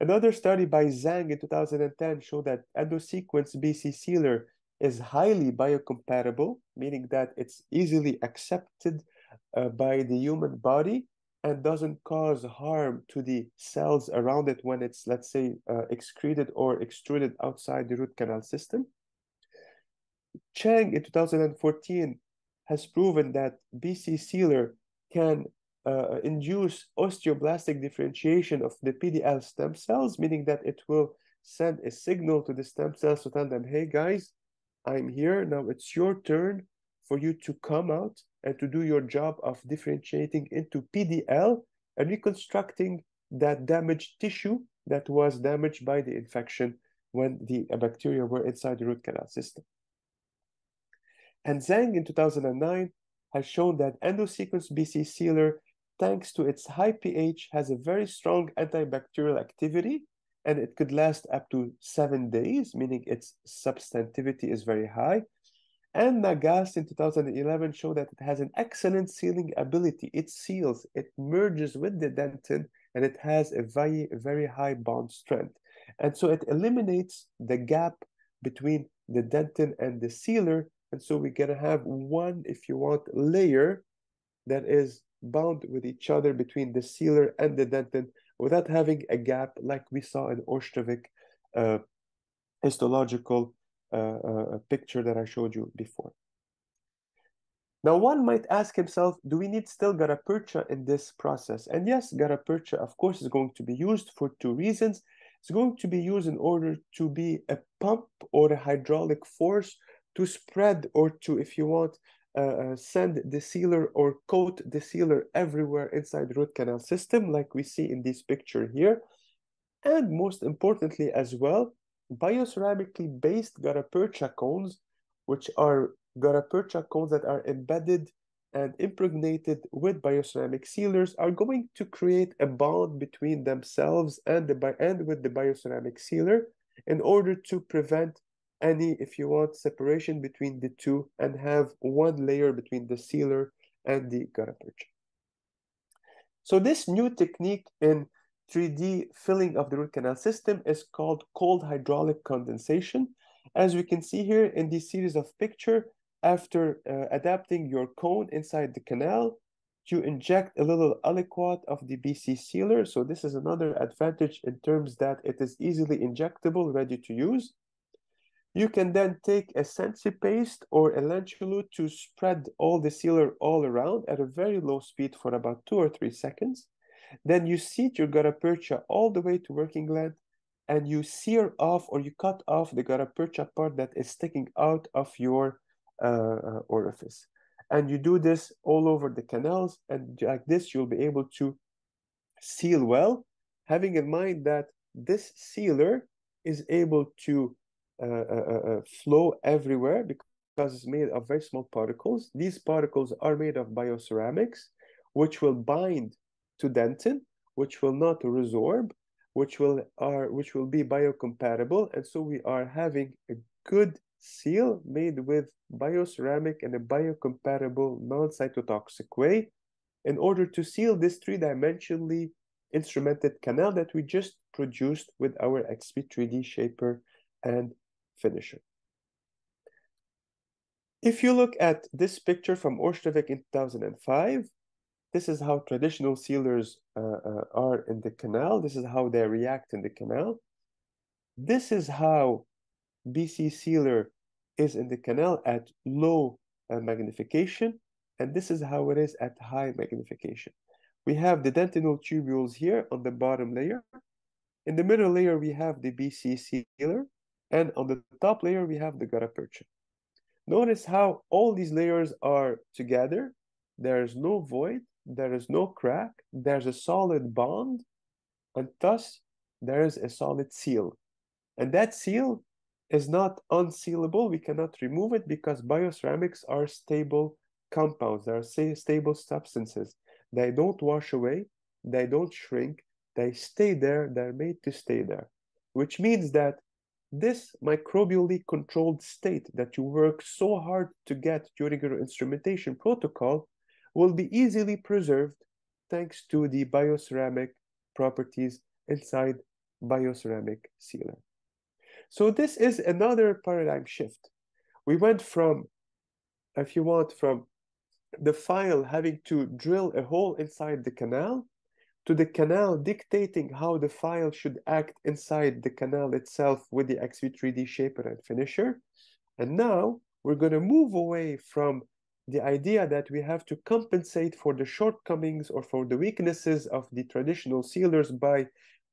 Speaker 2: Another study by Zhang in 2010 showed that endosequence BC sealer is highly biocompatible, meaning that it's easily accepted uh, by the human body and doesn't cause harm to the cells around it when it's, let's say, uh, excreted or extruded outside the root canal system. Chang in 2014 has proven that BC sealer can uh, induce osteoblastic differentiation of the PDL stem cells, meaning that it will send a signal to the stem cells to tell them, hey guys, I'm here. Now it's your turn for you to come out and to do your job of differentiating into PDL and reconstructing that damaged tissue that was damaged by the infection when the bacteria were inside the root canal system. And Zhang in 2009 has shown that endosequence BC sealer, thanks to its high pH, has a very strong antibacterial activity and it could last up to seven days, meaning its substantivity is very high. And Nagas in 2011 showed that it has an excellent sealing ability. It seals, it merges with the dentin, and it has a very, very high bond strength. And so it eliminates the gap between the dentin and the sealer. And so we're going to have one, if you want, layer that is bound with each other between the sealer and the dentin without having a gap like we saw in Orstavik uh, histological uh, uh, picture that I showed you before. Now, one might ask himself, do we need still gutta percha in this process? And yes, gutta percha, of course, is going to be used for two reasons. It's going to be used in order to be a pump or a hydraulic force to spread or to, if you want, uh, uh, send the sealer or coat the sealer everywhere inside the root canal system, like we see in this picture here. And most importantly as well, bioceramically based gutta-percha cones, which are gutta-percha cones that are embedded and impregnated with bioceramic sealers are going to create a bond between themselves and the by and with the bioceramic sealer in order to prevent any, if you want, separation between the two and have one layer between the sealer and the gutta percha. So this new technique in 3D filling of the root canal system is called cold hydraulic condensation. As we can see here in this series of picture, after uh, adapting your cone inside the canal, you inject a little aliquot of the BC sealer. So this is another advantage in terms that it is easily injectable, ready to use. You can then take a Sensi paste or a Lentulo to spread all the sealer all around at a very low speed for about two or three seconds. Then you seat your gutta percha all the way to working length and you sear off or you cut off the gutta percha part that is sticking out of your uh, orifice. And you do this all over the canals and like this you'll be able to seal well, having in mind that this sealer is able to Uh, uh, uh, flow everywhere because it's made of very small particles. These particles are made of bioceramics, which will bind to dentin, which will not resorb, which will are which will be biocompatible, and so we are having a good seal made with bioceramic and a biocompatible non-cytotoxic way in order to seal this three-dimensionally instrumented canal that we just produced with our XP3D shaper and finisher. If you look at this picture from Orstavik in 2005, this is how traditional sealers uh, uh, are in the canal. This is how they react in the canal. This is how BC sealer is in the canal at low uh, magnification, and this is how it is at high magnification. We have the dentinal tubules here on the bottom layer. In the middle layer, we have the BC sealer, and on the top layer, we have the gutta percha. Notice how all these layers are together. There is no void, there is no crack, there's a solid bond, and thus there is a solid seal. And that seal is not unsealable. We cannot remove it because bioceramics are stable compounds. They are stable substances. They don't wash away. They don't shrink. They stay there. They're made to stay there, which means that this microbially controlled state that you work so hard to get during your instrumentation protocol will be easily preserved thanks to the bioceramic properties inside bioceramic sealer. So this is another paradigm shift. We went from, if you want, from the file having to drill a hole inside the canal to the canal dictating how the file should act inside the canal itself with the XP3D shaper and finisher. And now we're going to move away from the idea that we have to compensate for the shortcomings or for the weaknesses of the traditional sealers by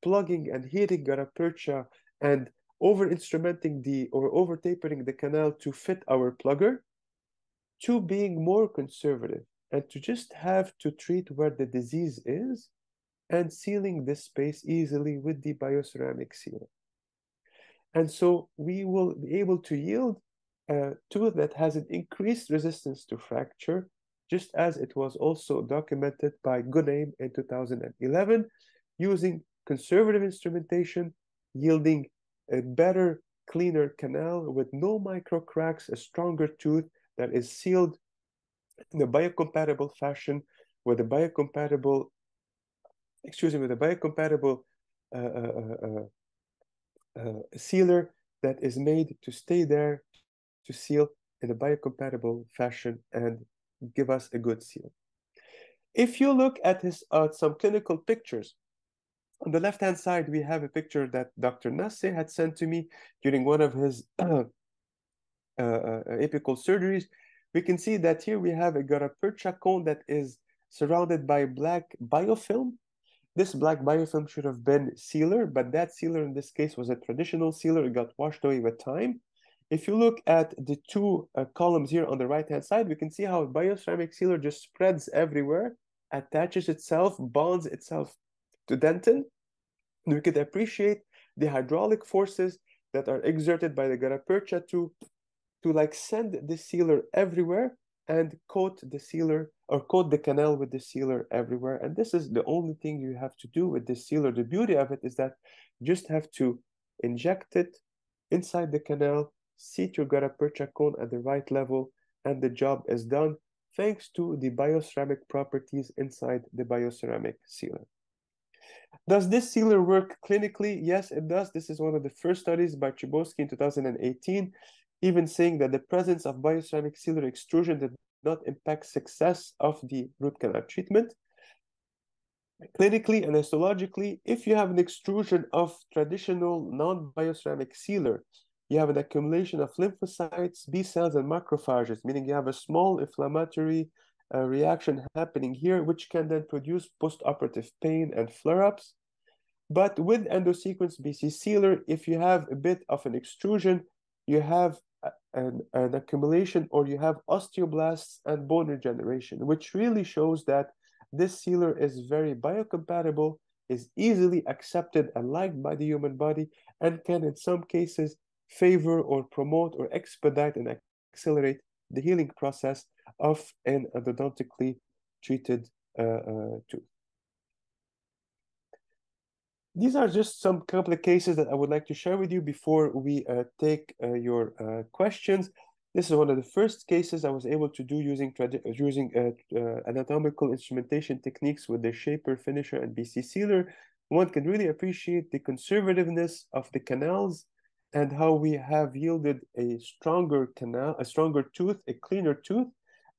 Speaker 2: plugging and heating gutta-percha and over instrumenting the or over tapering the canal to fit our plugger to being more conservative and to just have to treat where the disease is and sealing this space easily with the bioceramic sealer. And so we will be able to yield a tooth that has an increased resistance to fracture, just as it was also documented by Gunaim in 2011, using conservative instrumentation, yielding a better, cleaner canal with no micro cracks, a stronger tooth that is sealed in a biocompatible fashion with a biocompatible, excuse me, with a biocompatible uh, uh, uh, sealer that is made to stay there to seal in a biocompatible fashion and give us a good seal. If you look at his uh, some clinical pictures, on the left-hand side, we have a picture that Dr. Nasse had sent to me during one of his uh, uh, apical surgeries. We can see that here we have a gutta-percha cone that is surrounded by black biofilm. This black biofilm should have been sealer, but that sealer in this case was a traditional sealer. It got washed away with time. If you look at the two uh, columns here on the right-hand side, we can see how bioceramic sealer just spreads everywhere, attaches itself, bonds itself to dentin. We could appreciate the hydraulic forces that are exerted by the gutta-percha to, to like send the sealer everywhere and coat the sealer or coat the canal with the sealer everywhere. And this is the only thing you have to do with the sealer. The beauty of it is that you just have to inject it inside the canal seat your gutta-percha cone at the right level, and the job is done thanks to the bioceramic properties inside the bioceramic sealer. Does this sealer work clinically? Yes, it does. This is one of the first studies by Chybowski in 2018, even saying that the presence of bioceramic sealer extrusion did not impact success of the root canal treatment. Clinically and histologically, if you have an extrusion of traditional non-bioceramic sealer you have an accumulation of lymphocytes, B cells, and macrophages, meaning you have a small inflammatory uh, reaction happening here, which can then produce postoperative pain and flare-ups. But with endosequence BC sealer, if you have a bit of an extrusion, you have an, an accumulation or you have osteoblasts and bone regeneration, which really shows that this sealer is very biocompatible, is easily accepted and liked by the human body, and can in some cases favor or promote or expedite and accelerate the healing process of an endodontically treated uh, uh, tooth. These are just some couple of cases that I would like to share with you before we uh, take uh, your uh, questions. This is one of the first cases I was able to do using using uh, anatomical instrumentation techniques with the shaper, finisher, and BC sealer. One can really appreciate the conservativeness of the canals and how we have yielded a stronger canal, a stronger tooth, a cleaner tooth.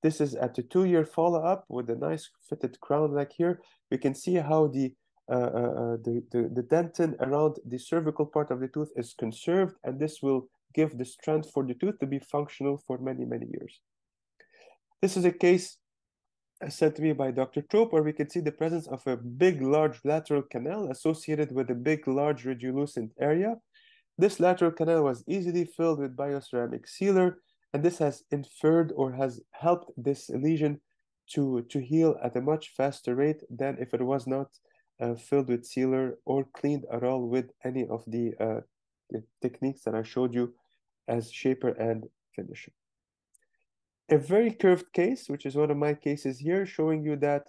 Speaker 2: This is at the two-year follow-up with a nice fitted crown like here. We can see how the, uh, uh, uh, Uh, uh, uh, the, the, the dentin around the cervical part of the tooth is conserved, and this will give the strength for the tooth to be functional for many, many years. This is a case sent to me by Dr. Trope, where we can see the presence of a big, large lateral canal associated with a big, large radiolucent area. This lateral canal was easily filled with bioceramic sealer, and this has inferred or has helped this lesion to, to heal at a much faster rate than if it was not uh, filled with sealer or cleaned at all with any of the, uh, techniques that I showed you as shaper and finisher. A very curved case, which is one of my cases here, showing you that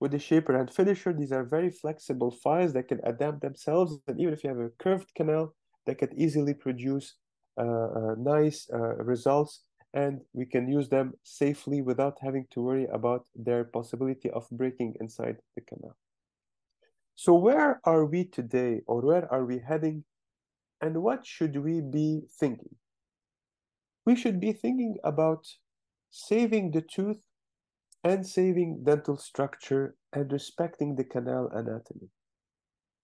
Speaker 2: with the shaper and finisher, these are very flexible files that can adapt themselves. And even if you have a curved canal, they can easily produce uh, uh, nice uh, results and we can use them safely without having to worry about their possibility of breaking inside the canal. So where are we today or where are we heading and what should we be thinking? We should be thinking about saving the tooth and saving dental structure and respecting the canal anatomy.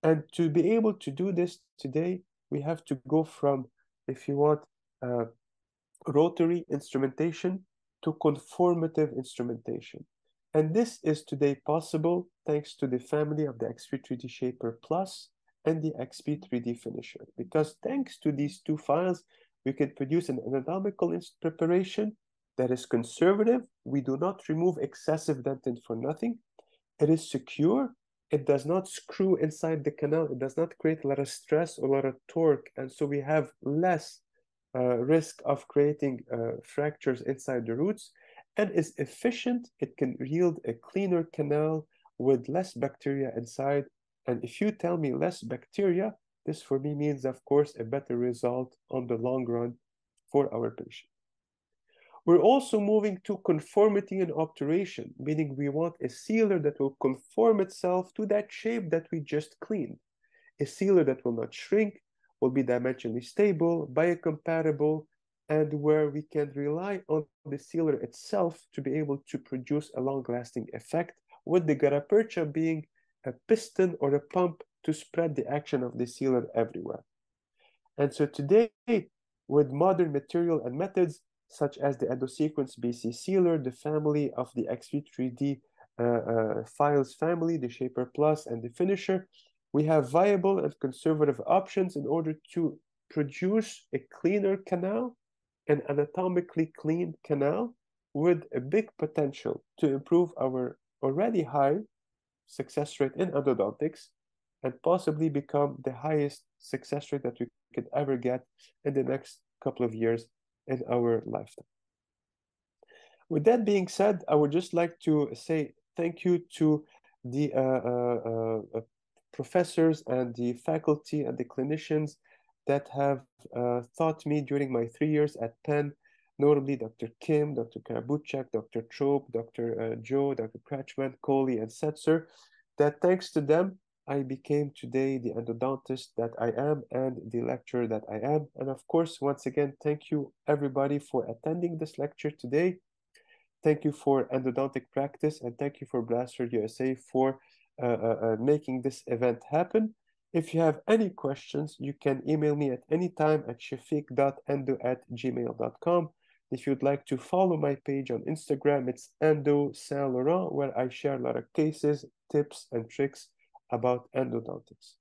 Speaker 2: And to be able to do this today, we have to go from, if you want, uh, rotary instrumentation to conformative instrumentation. And this is today possible thanks to the family of the XP3D Shaper Plus and the XP3D Finisher. Because thanks to these two files, we can produce an anatomical preparation that is conservative. We do not remove excessive dentin for nothing. It is secure. It does not screw inside the canal. It does not create a lot of stress or a lot of torque. And so we have less uh, risk of creating uh, fractures inside the roots and is efficient. It can yield a cleaner canal with less bacteria inside. And if you tell me less bacteria, this for me means, of course, a better result on the long run for our patient. We're also moving to conformity and obturation, meaning we want a sealer that will conform itself to that shape that we just cleaned. A sealer that will not shrink, will be dimensionally stable, biocompatible, and where we can rely on the sealer itself to be able to produce a long-lasting effect, with the gutta being a piston or a pump to spread the action of the sealer everywhere. And so today, with modern material and methods, such as the Endosequence BC sealer, the family of the XP3D uh, uh, files family, the Shaper Plus, and the Finisher, we have viable and conservative options in order to produce a cleaner canal, an anatomically clean canal with a big potential to improve our already high success rate in endodontics and possibly become the highest success rate that we could ever get in the next couple of years in our lifetime. With that being said, I would just like to say thank you to the uh, uh, uh, professors and the faculty and the clinicians that have uh, taught me during my three years at Penn, notably Dr. Kim, Dr. Karabucak, Dr. Trope, Dr. Uh, Joe, Dr. Kratchman, Kohli, and Setzer, that thanks to them, I became today the endodontist that I am and the lecturer that I am. And of course, once again, thank you everybody for attending this lecture today. Thank you for endodontic practice and thank you for Brasseler USA for uh, uh, uh, making this event happen. If you have any questions, you can email me at any time at shafiq.endo at gmail.com. If you'd like to follow my page on Instagram, it's Endo Saint Laurent, where I share a lot of cases, tips, and tricks about endodontics.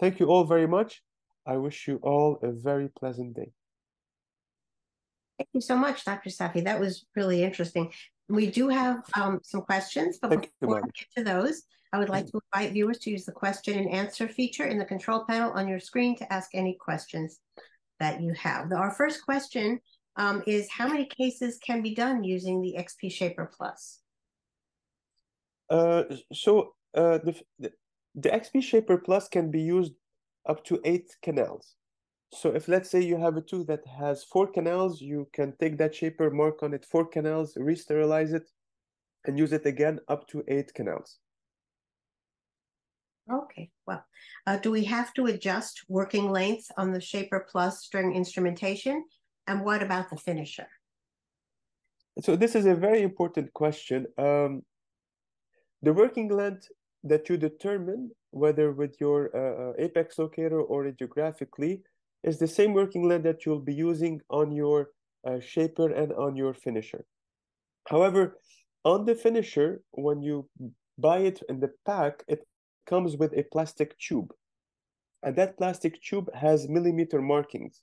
Speaker 2: Thank you all very much. I wish you all a very pleasant day.
Speaker 1: Thank you so much, Dr. Safi. That was really interesting. We do have um, some questions, but Thank before you, I get to those, I would like to invite viewers to use the question and answer feature in the control panel on your screen to ask any questions that you have. Our first question um, is how many cases can be done using the XP Shaper Plus?
Speaker 2: Uh, so uh, the, the, the XP Shaper Plus can be used up to eight canals. So if let's say you have a tooth that has four canals, you can take that shaper, mark on it four canals, re-sterilize it, and use it again up to eight canals.
Speaker 1: Okay, well, uh, do we have to adjust working length on the Shaper Plus string instrumentation? And what about the finisher?
Speaker 2: So this is a very important question. Um, the working length that you determine, whether with your uh, uh, apex locator or radiographically, is the same working length that you'll be using on your uh, shaper and on your finisher. However, on the finisher, when you buy it in the pack, it comes with a plastic tube. And that plastic tube has millimeter markings.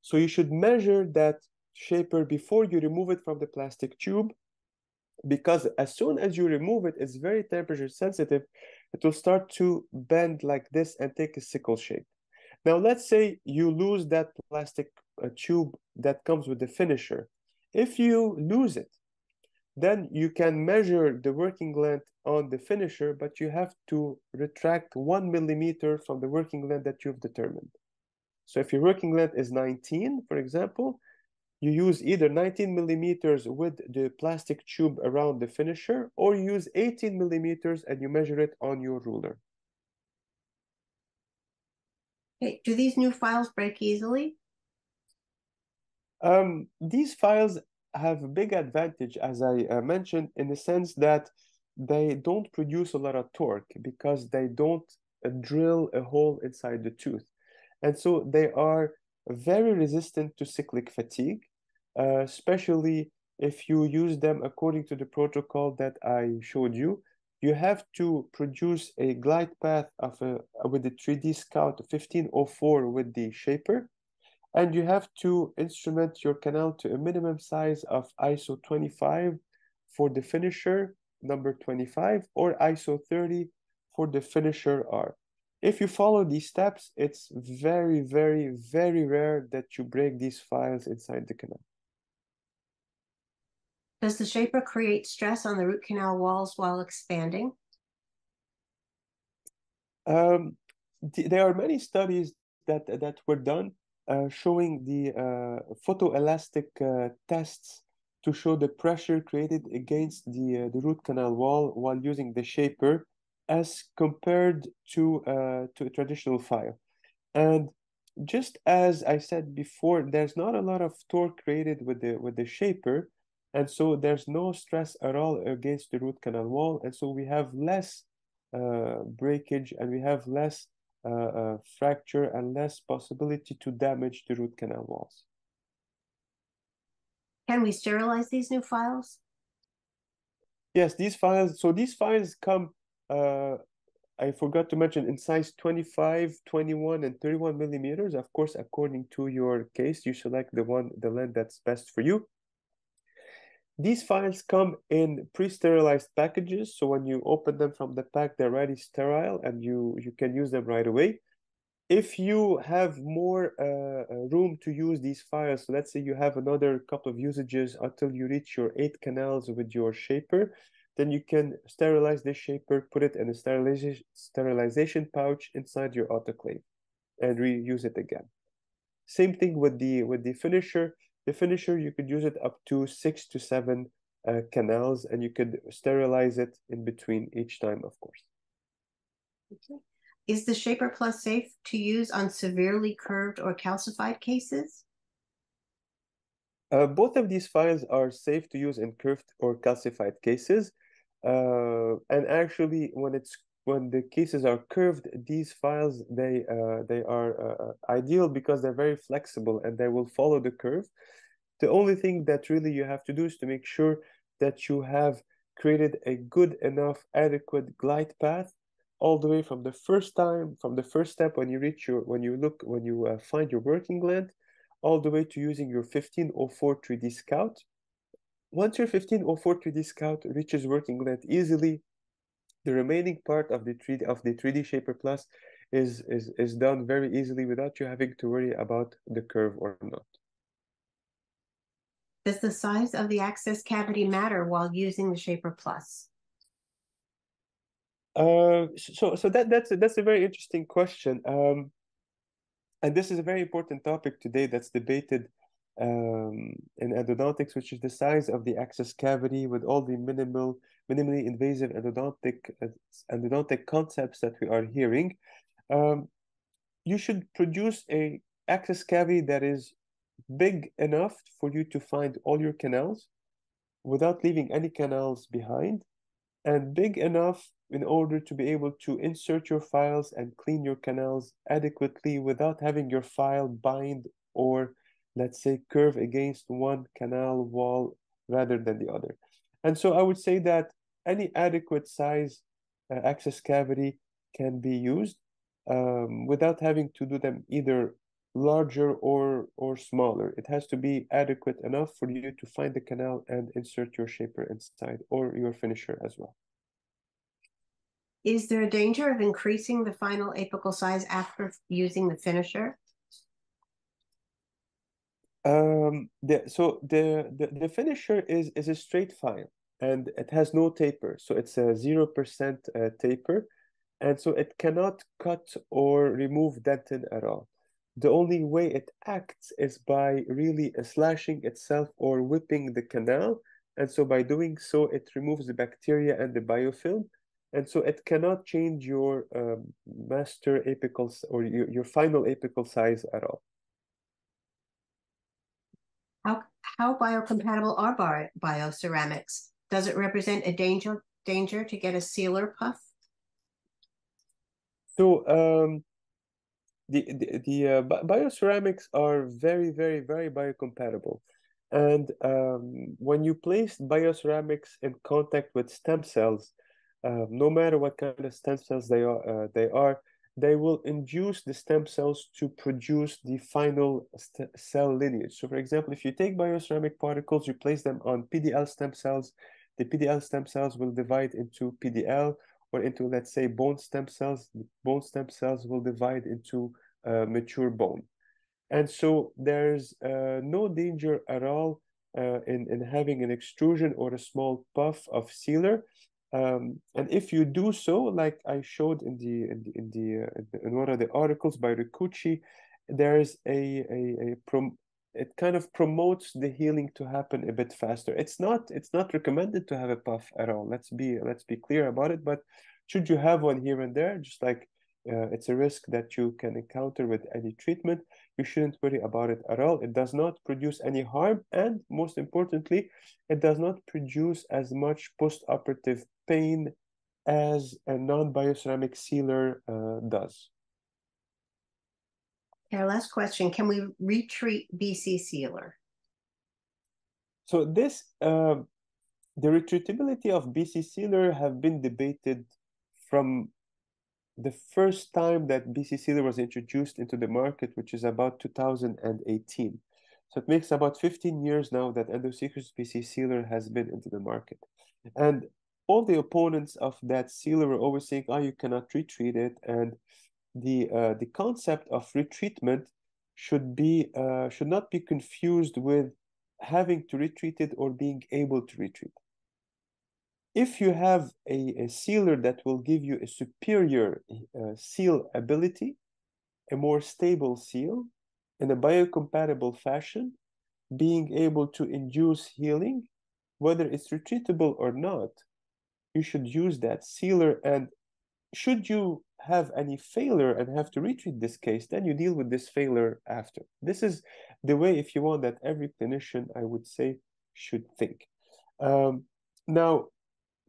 Speaker 2: So you should measure that shaper before you remove it from the plastic tube because as soon as you remove it, it's very temperature sensitive. it will start to bend like this and take a sickle shape. Now, let's say you lose that plastic uh, tube that comes with the finisher. If you lose it, then you can measure the working length on the finisher, but you have to retract one millimeter from the working length that you've determined. So if your working length is 19, for example, you use either 19 millimeters with the plastic tube around the finisher, or you use 18 millimeters and you measure it on your ruler.
Speaker 1: Okay. Do these new files break easily?
Speaker 2: Um, these files have a big advantage, as I uh, mentioned, in the sense that they don't produce a lot of torque because they don't uh, drill a hole inside the tooth. And so they are very resistant to cyclic fatigue, uh, especially if you use them according to the protocol that I showed you. You have to produce a glide path of a, with the 3D Scout 1504 with the shaper and you have to instrument your canal to a minimum size of ISO 25 for the finisher number 25 or ISO 30 for the finisher R. If you follow these steps, it's very, very, very rare that you break these files inside the canal.
Speaker 1: Does the shaper create stress on the root canal walls while expanding?
Speaker 2: Um, th there are many studies that that were done showing the uh, photoelastic uh, tests to show the pressure created against the, uh, the root canal wall while using the shaper as compared to, uh, to a traditional file. And just as I said before, there's not a lot of torque created with the, with the shaper, and so there's no stress at all against the root canal wall, and so we have less uh, breakage and we have less uh, fracture and less possibility to damage the root canal walls.
Speaker 1: Can we sterilize these new files?
Speaker 2: Yes, these files, so these files come, uh, I forgot to mention, in size 25, 21, and 31 millimeters. Of course, according to your case, you select the one, the length that's best for you. These files come in pre-sterilized packages, so when you open them from the pack, they're already sterile and you, you can use them right away. If you have more uh, uh, room to use these files, so let's say you have another couple of usages until you reach your eight canals with your shaper, then you can sterilize this shaper, put it in a sterilization, sterilization pouch inside your autoclave and reuse it again. Same thing with the with the finisher the finisher, you could use it up to six to seven uh, canals and you could sterilize it in between each time, of course.
Speaker 1: Okay. Is the Shaper Plus safe to use on severely curved or calcified cases?
Speaker 2: Uh, both of these files are safe to use in curved or calcified cases. Uh, and actually, when it's when the cases are curved, these files they uh, they are uh, ideal because they're very flexible and they will follow the curve. The only thing that really you have to do is to make sure that you have created a good enough adequate glide path all the way from the first time from the first step when you reach your when you look when you uh, find your working length all the way to using your 1504 3d scout once your 1504 3d scout reaches working length easily the remaining part of the 3d of the 3d shaper plus is is is done very easily without you having to worry about the curve or not
Speaker 1: does the size of the access cavity matter while using the Shaper Plus?
Speaker 2: Uh, so so that that's a, that's a very interesting question. Um, and this is a very important topic today that's debated um, in endodontics, which is the size of the access cavity with all the minimal, minimally invasive endodontic endodontic concepts that we are hearing. Um, you should produce a access cavity that is big enough for you to find all your canals without leaving any canals behind, and big enough in order to be able to insert your files and clean your canals adequately without having your file bind or, let's say, curve against one canal wall rather than the other. And so I would say that any adequate size uh, access cavity can be used um, without having to do them either larger or or smaller. It has to be adequate enough for you to find the canal and insert your shaper inside or your finisher as well.
Speaker 1: Is there a danger of increasing the final apical size after using the finisher?
Speaker 2: Um, the, so the, the, the finisher is, is a straight file and it has no taper. So it's a 0% uh, taper. And so it cannot cut or remove dentin at all. The only way it acts is by really uh, slashing itself or whipping the canal. And so by doing so, it removes the bacteria and the biofilm. And so it cannot change your um, master apical or your, your final apical size at all.
Speaker 1: How, how biocompatible are bio, bioceramics? Does it represent a danger danger to get a sealer puff?
Speaker 2: So um, the the, the uh, bioceramics are very very very biocompatible, and um, when you place bioceramics in contact with stem cells, uh, no matter what kind of stem cells they are, uh, they are, they will induce the stem cells to produce the final cell lineage. So, for example, if you take bioceramic particles, you place them on PDL stem cells, the PDL stem cells will divide into PDL or into, let's say, bone stem cells. Bone stem cells will divide into uh, mature bone. And so there's uh, no danger at all uh, in, in having an extrusion or a small puff of sealer. Um, and if you do so, like I showed in the in the in, the, uh, in one of the articles by Ricucci, there's a a, a prom it kind of promotes the healing to happen a bit faster. It's not it's not recommended to have a puff at all. Let's be let's be clear about it. But should you have one here and there, just like uh, it's a risk that you can encounter with any treatment, you shouldn't worry about it at all. It does not produce any harm, and most importantly, it does not produce as much post-operative pain as a non-bioceramic sealer uh, does.
Speaker 1: Our last question, can we retreat BC sealer?
Speaker 2: So this, uh, the retreatability of BC sealer have been debated from the first time that BC sealer was introduced into the market, which is about 2018. So it makes about 15 years now that EndoSequence BC sealer has been into the market. And all the opponents of that sealer were always saying, oh, you cannot retreat it. And the uh, the concept of retreatment should be uh, should not be confused with having to retreat it or being able to retreat. If you have a, a sealer that will give you a superior uh, seal ability, a more stable seal in a biocompatible fashion, being able to induce healing, whether it's retreatable or not, you should use that sealer. And should you have any failure and have to retreat this case, then you deal with this failure after. This is the way, if you want, that every clinician, I would say, should think. Um, now,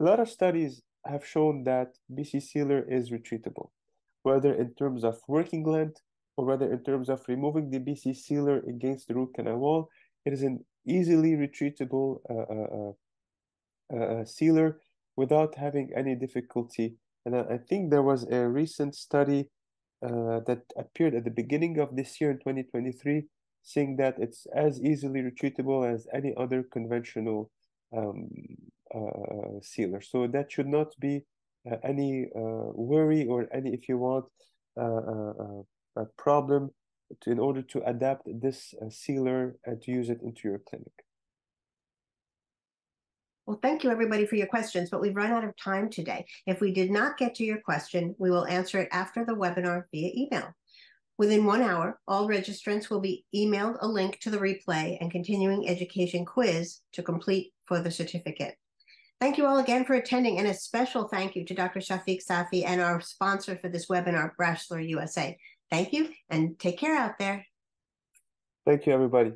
Speaker 2: a lot of studies have shown that BC sealer is retreatable, whether in terms of working length or whether in terms of removing the BC sealer against the root canal wall. It is an easily retreatable uh, uh, uh, uh sealer without having any difficulty and I think there was a recent study uh, that appeared at the beginning of this year in 2023, saying that it's as easily retreatable as any other conventional um, uh, sealer. So that should not be uh, any uh, worry or any, if you want, uh, uh, a problem to, in order to adapt this sealer and to use it into your clinic.
Speaker 1: Well, thank you everybody for your questions, but we've run out of time today. If we did not get to your question, we will answer it after the webinar via email. Within one hour, all registrants will be emailed a link to the replay and continuing education quiz to complete for the certificate. Thank you all again for attending and a special thank you to Dr. Chafic Safi and our sponsor for this webinar, Brasseler USA. Thank you and take care out there.
Speaker 2: Thank you, everybody.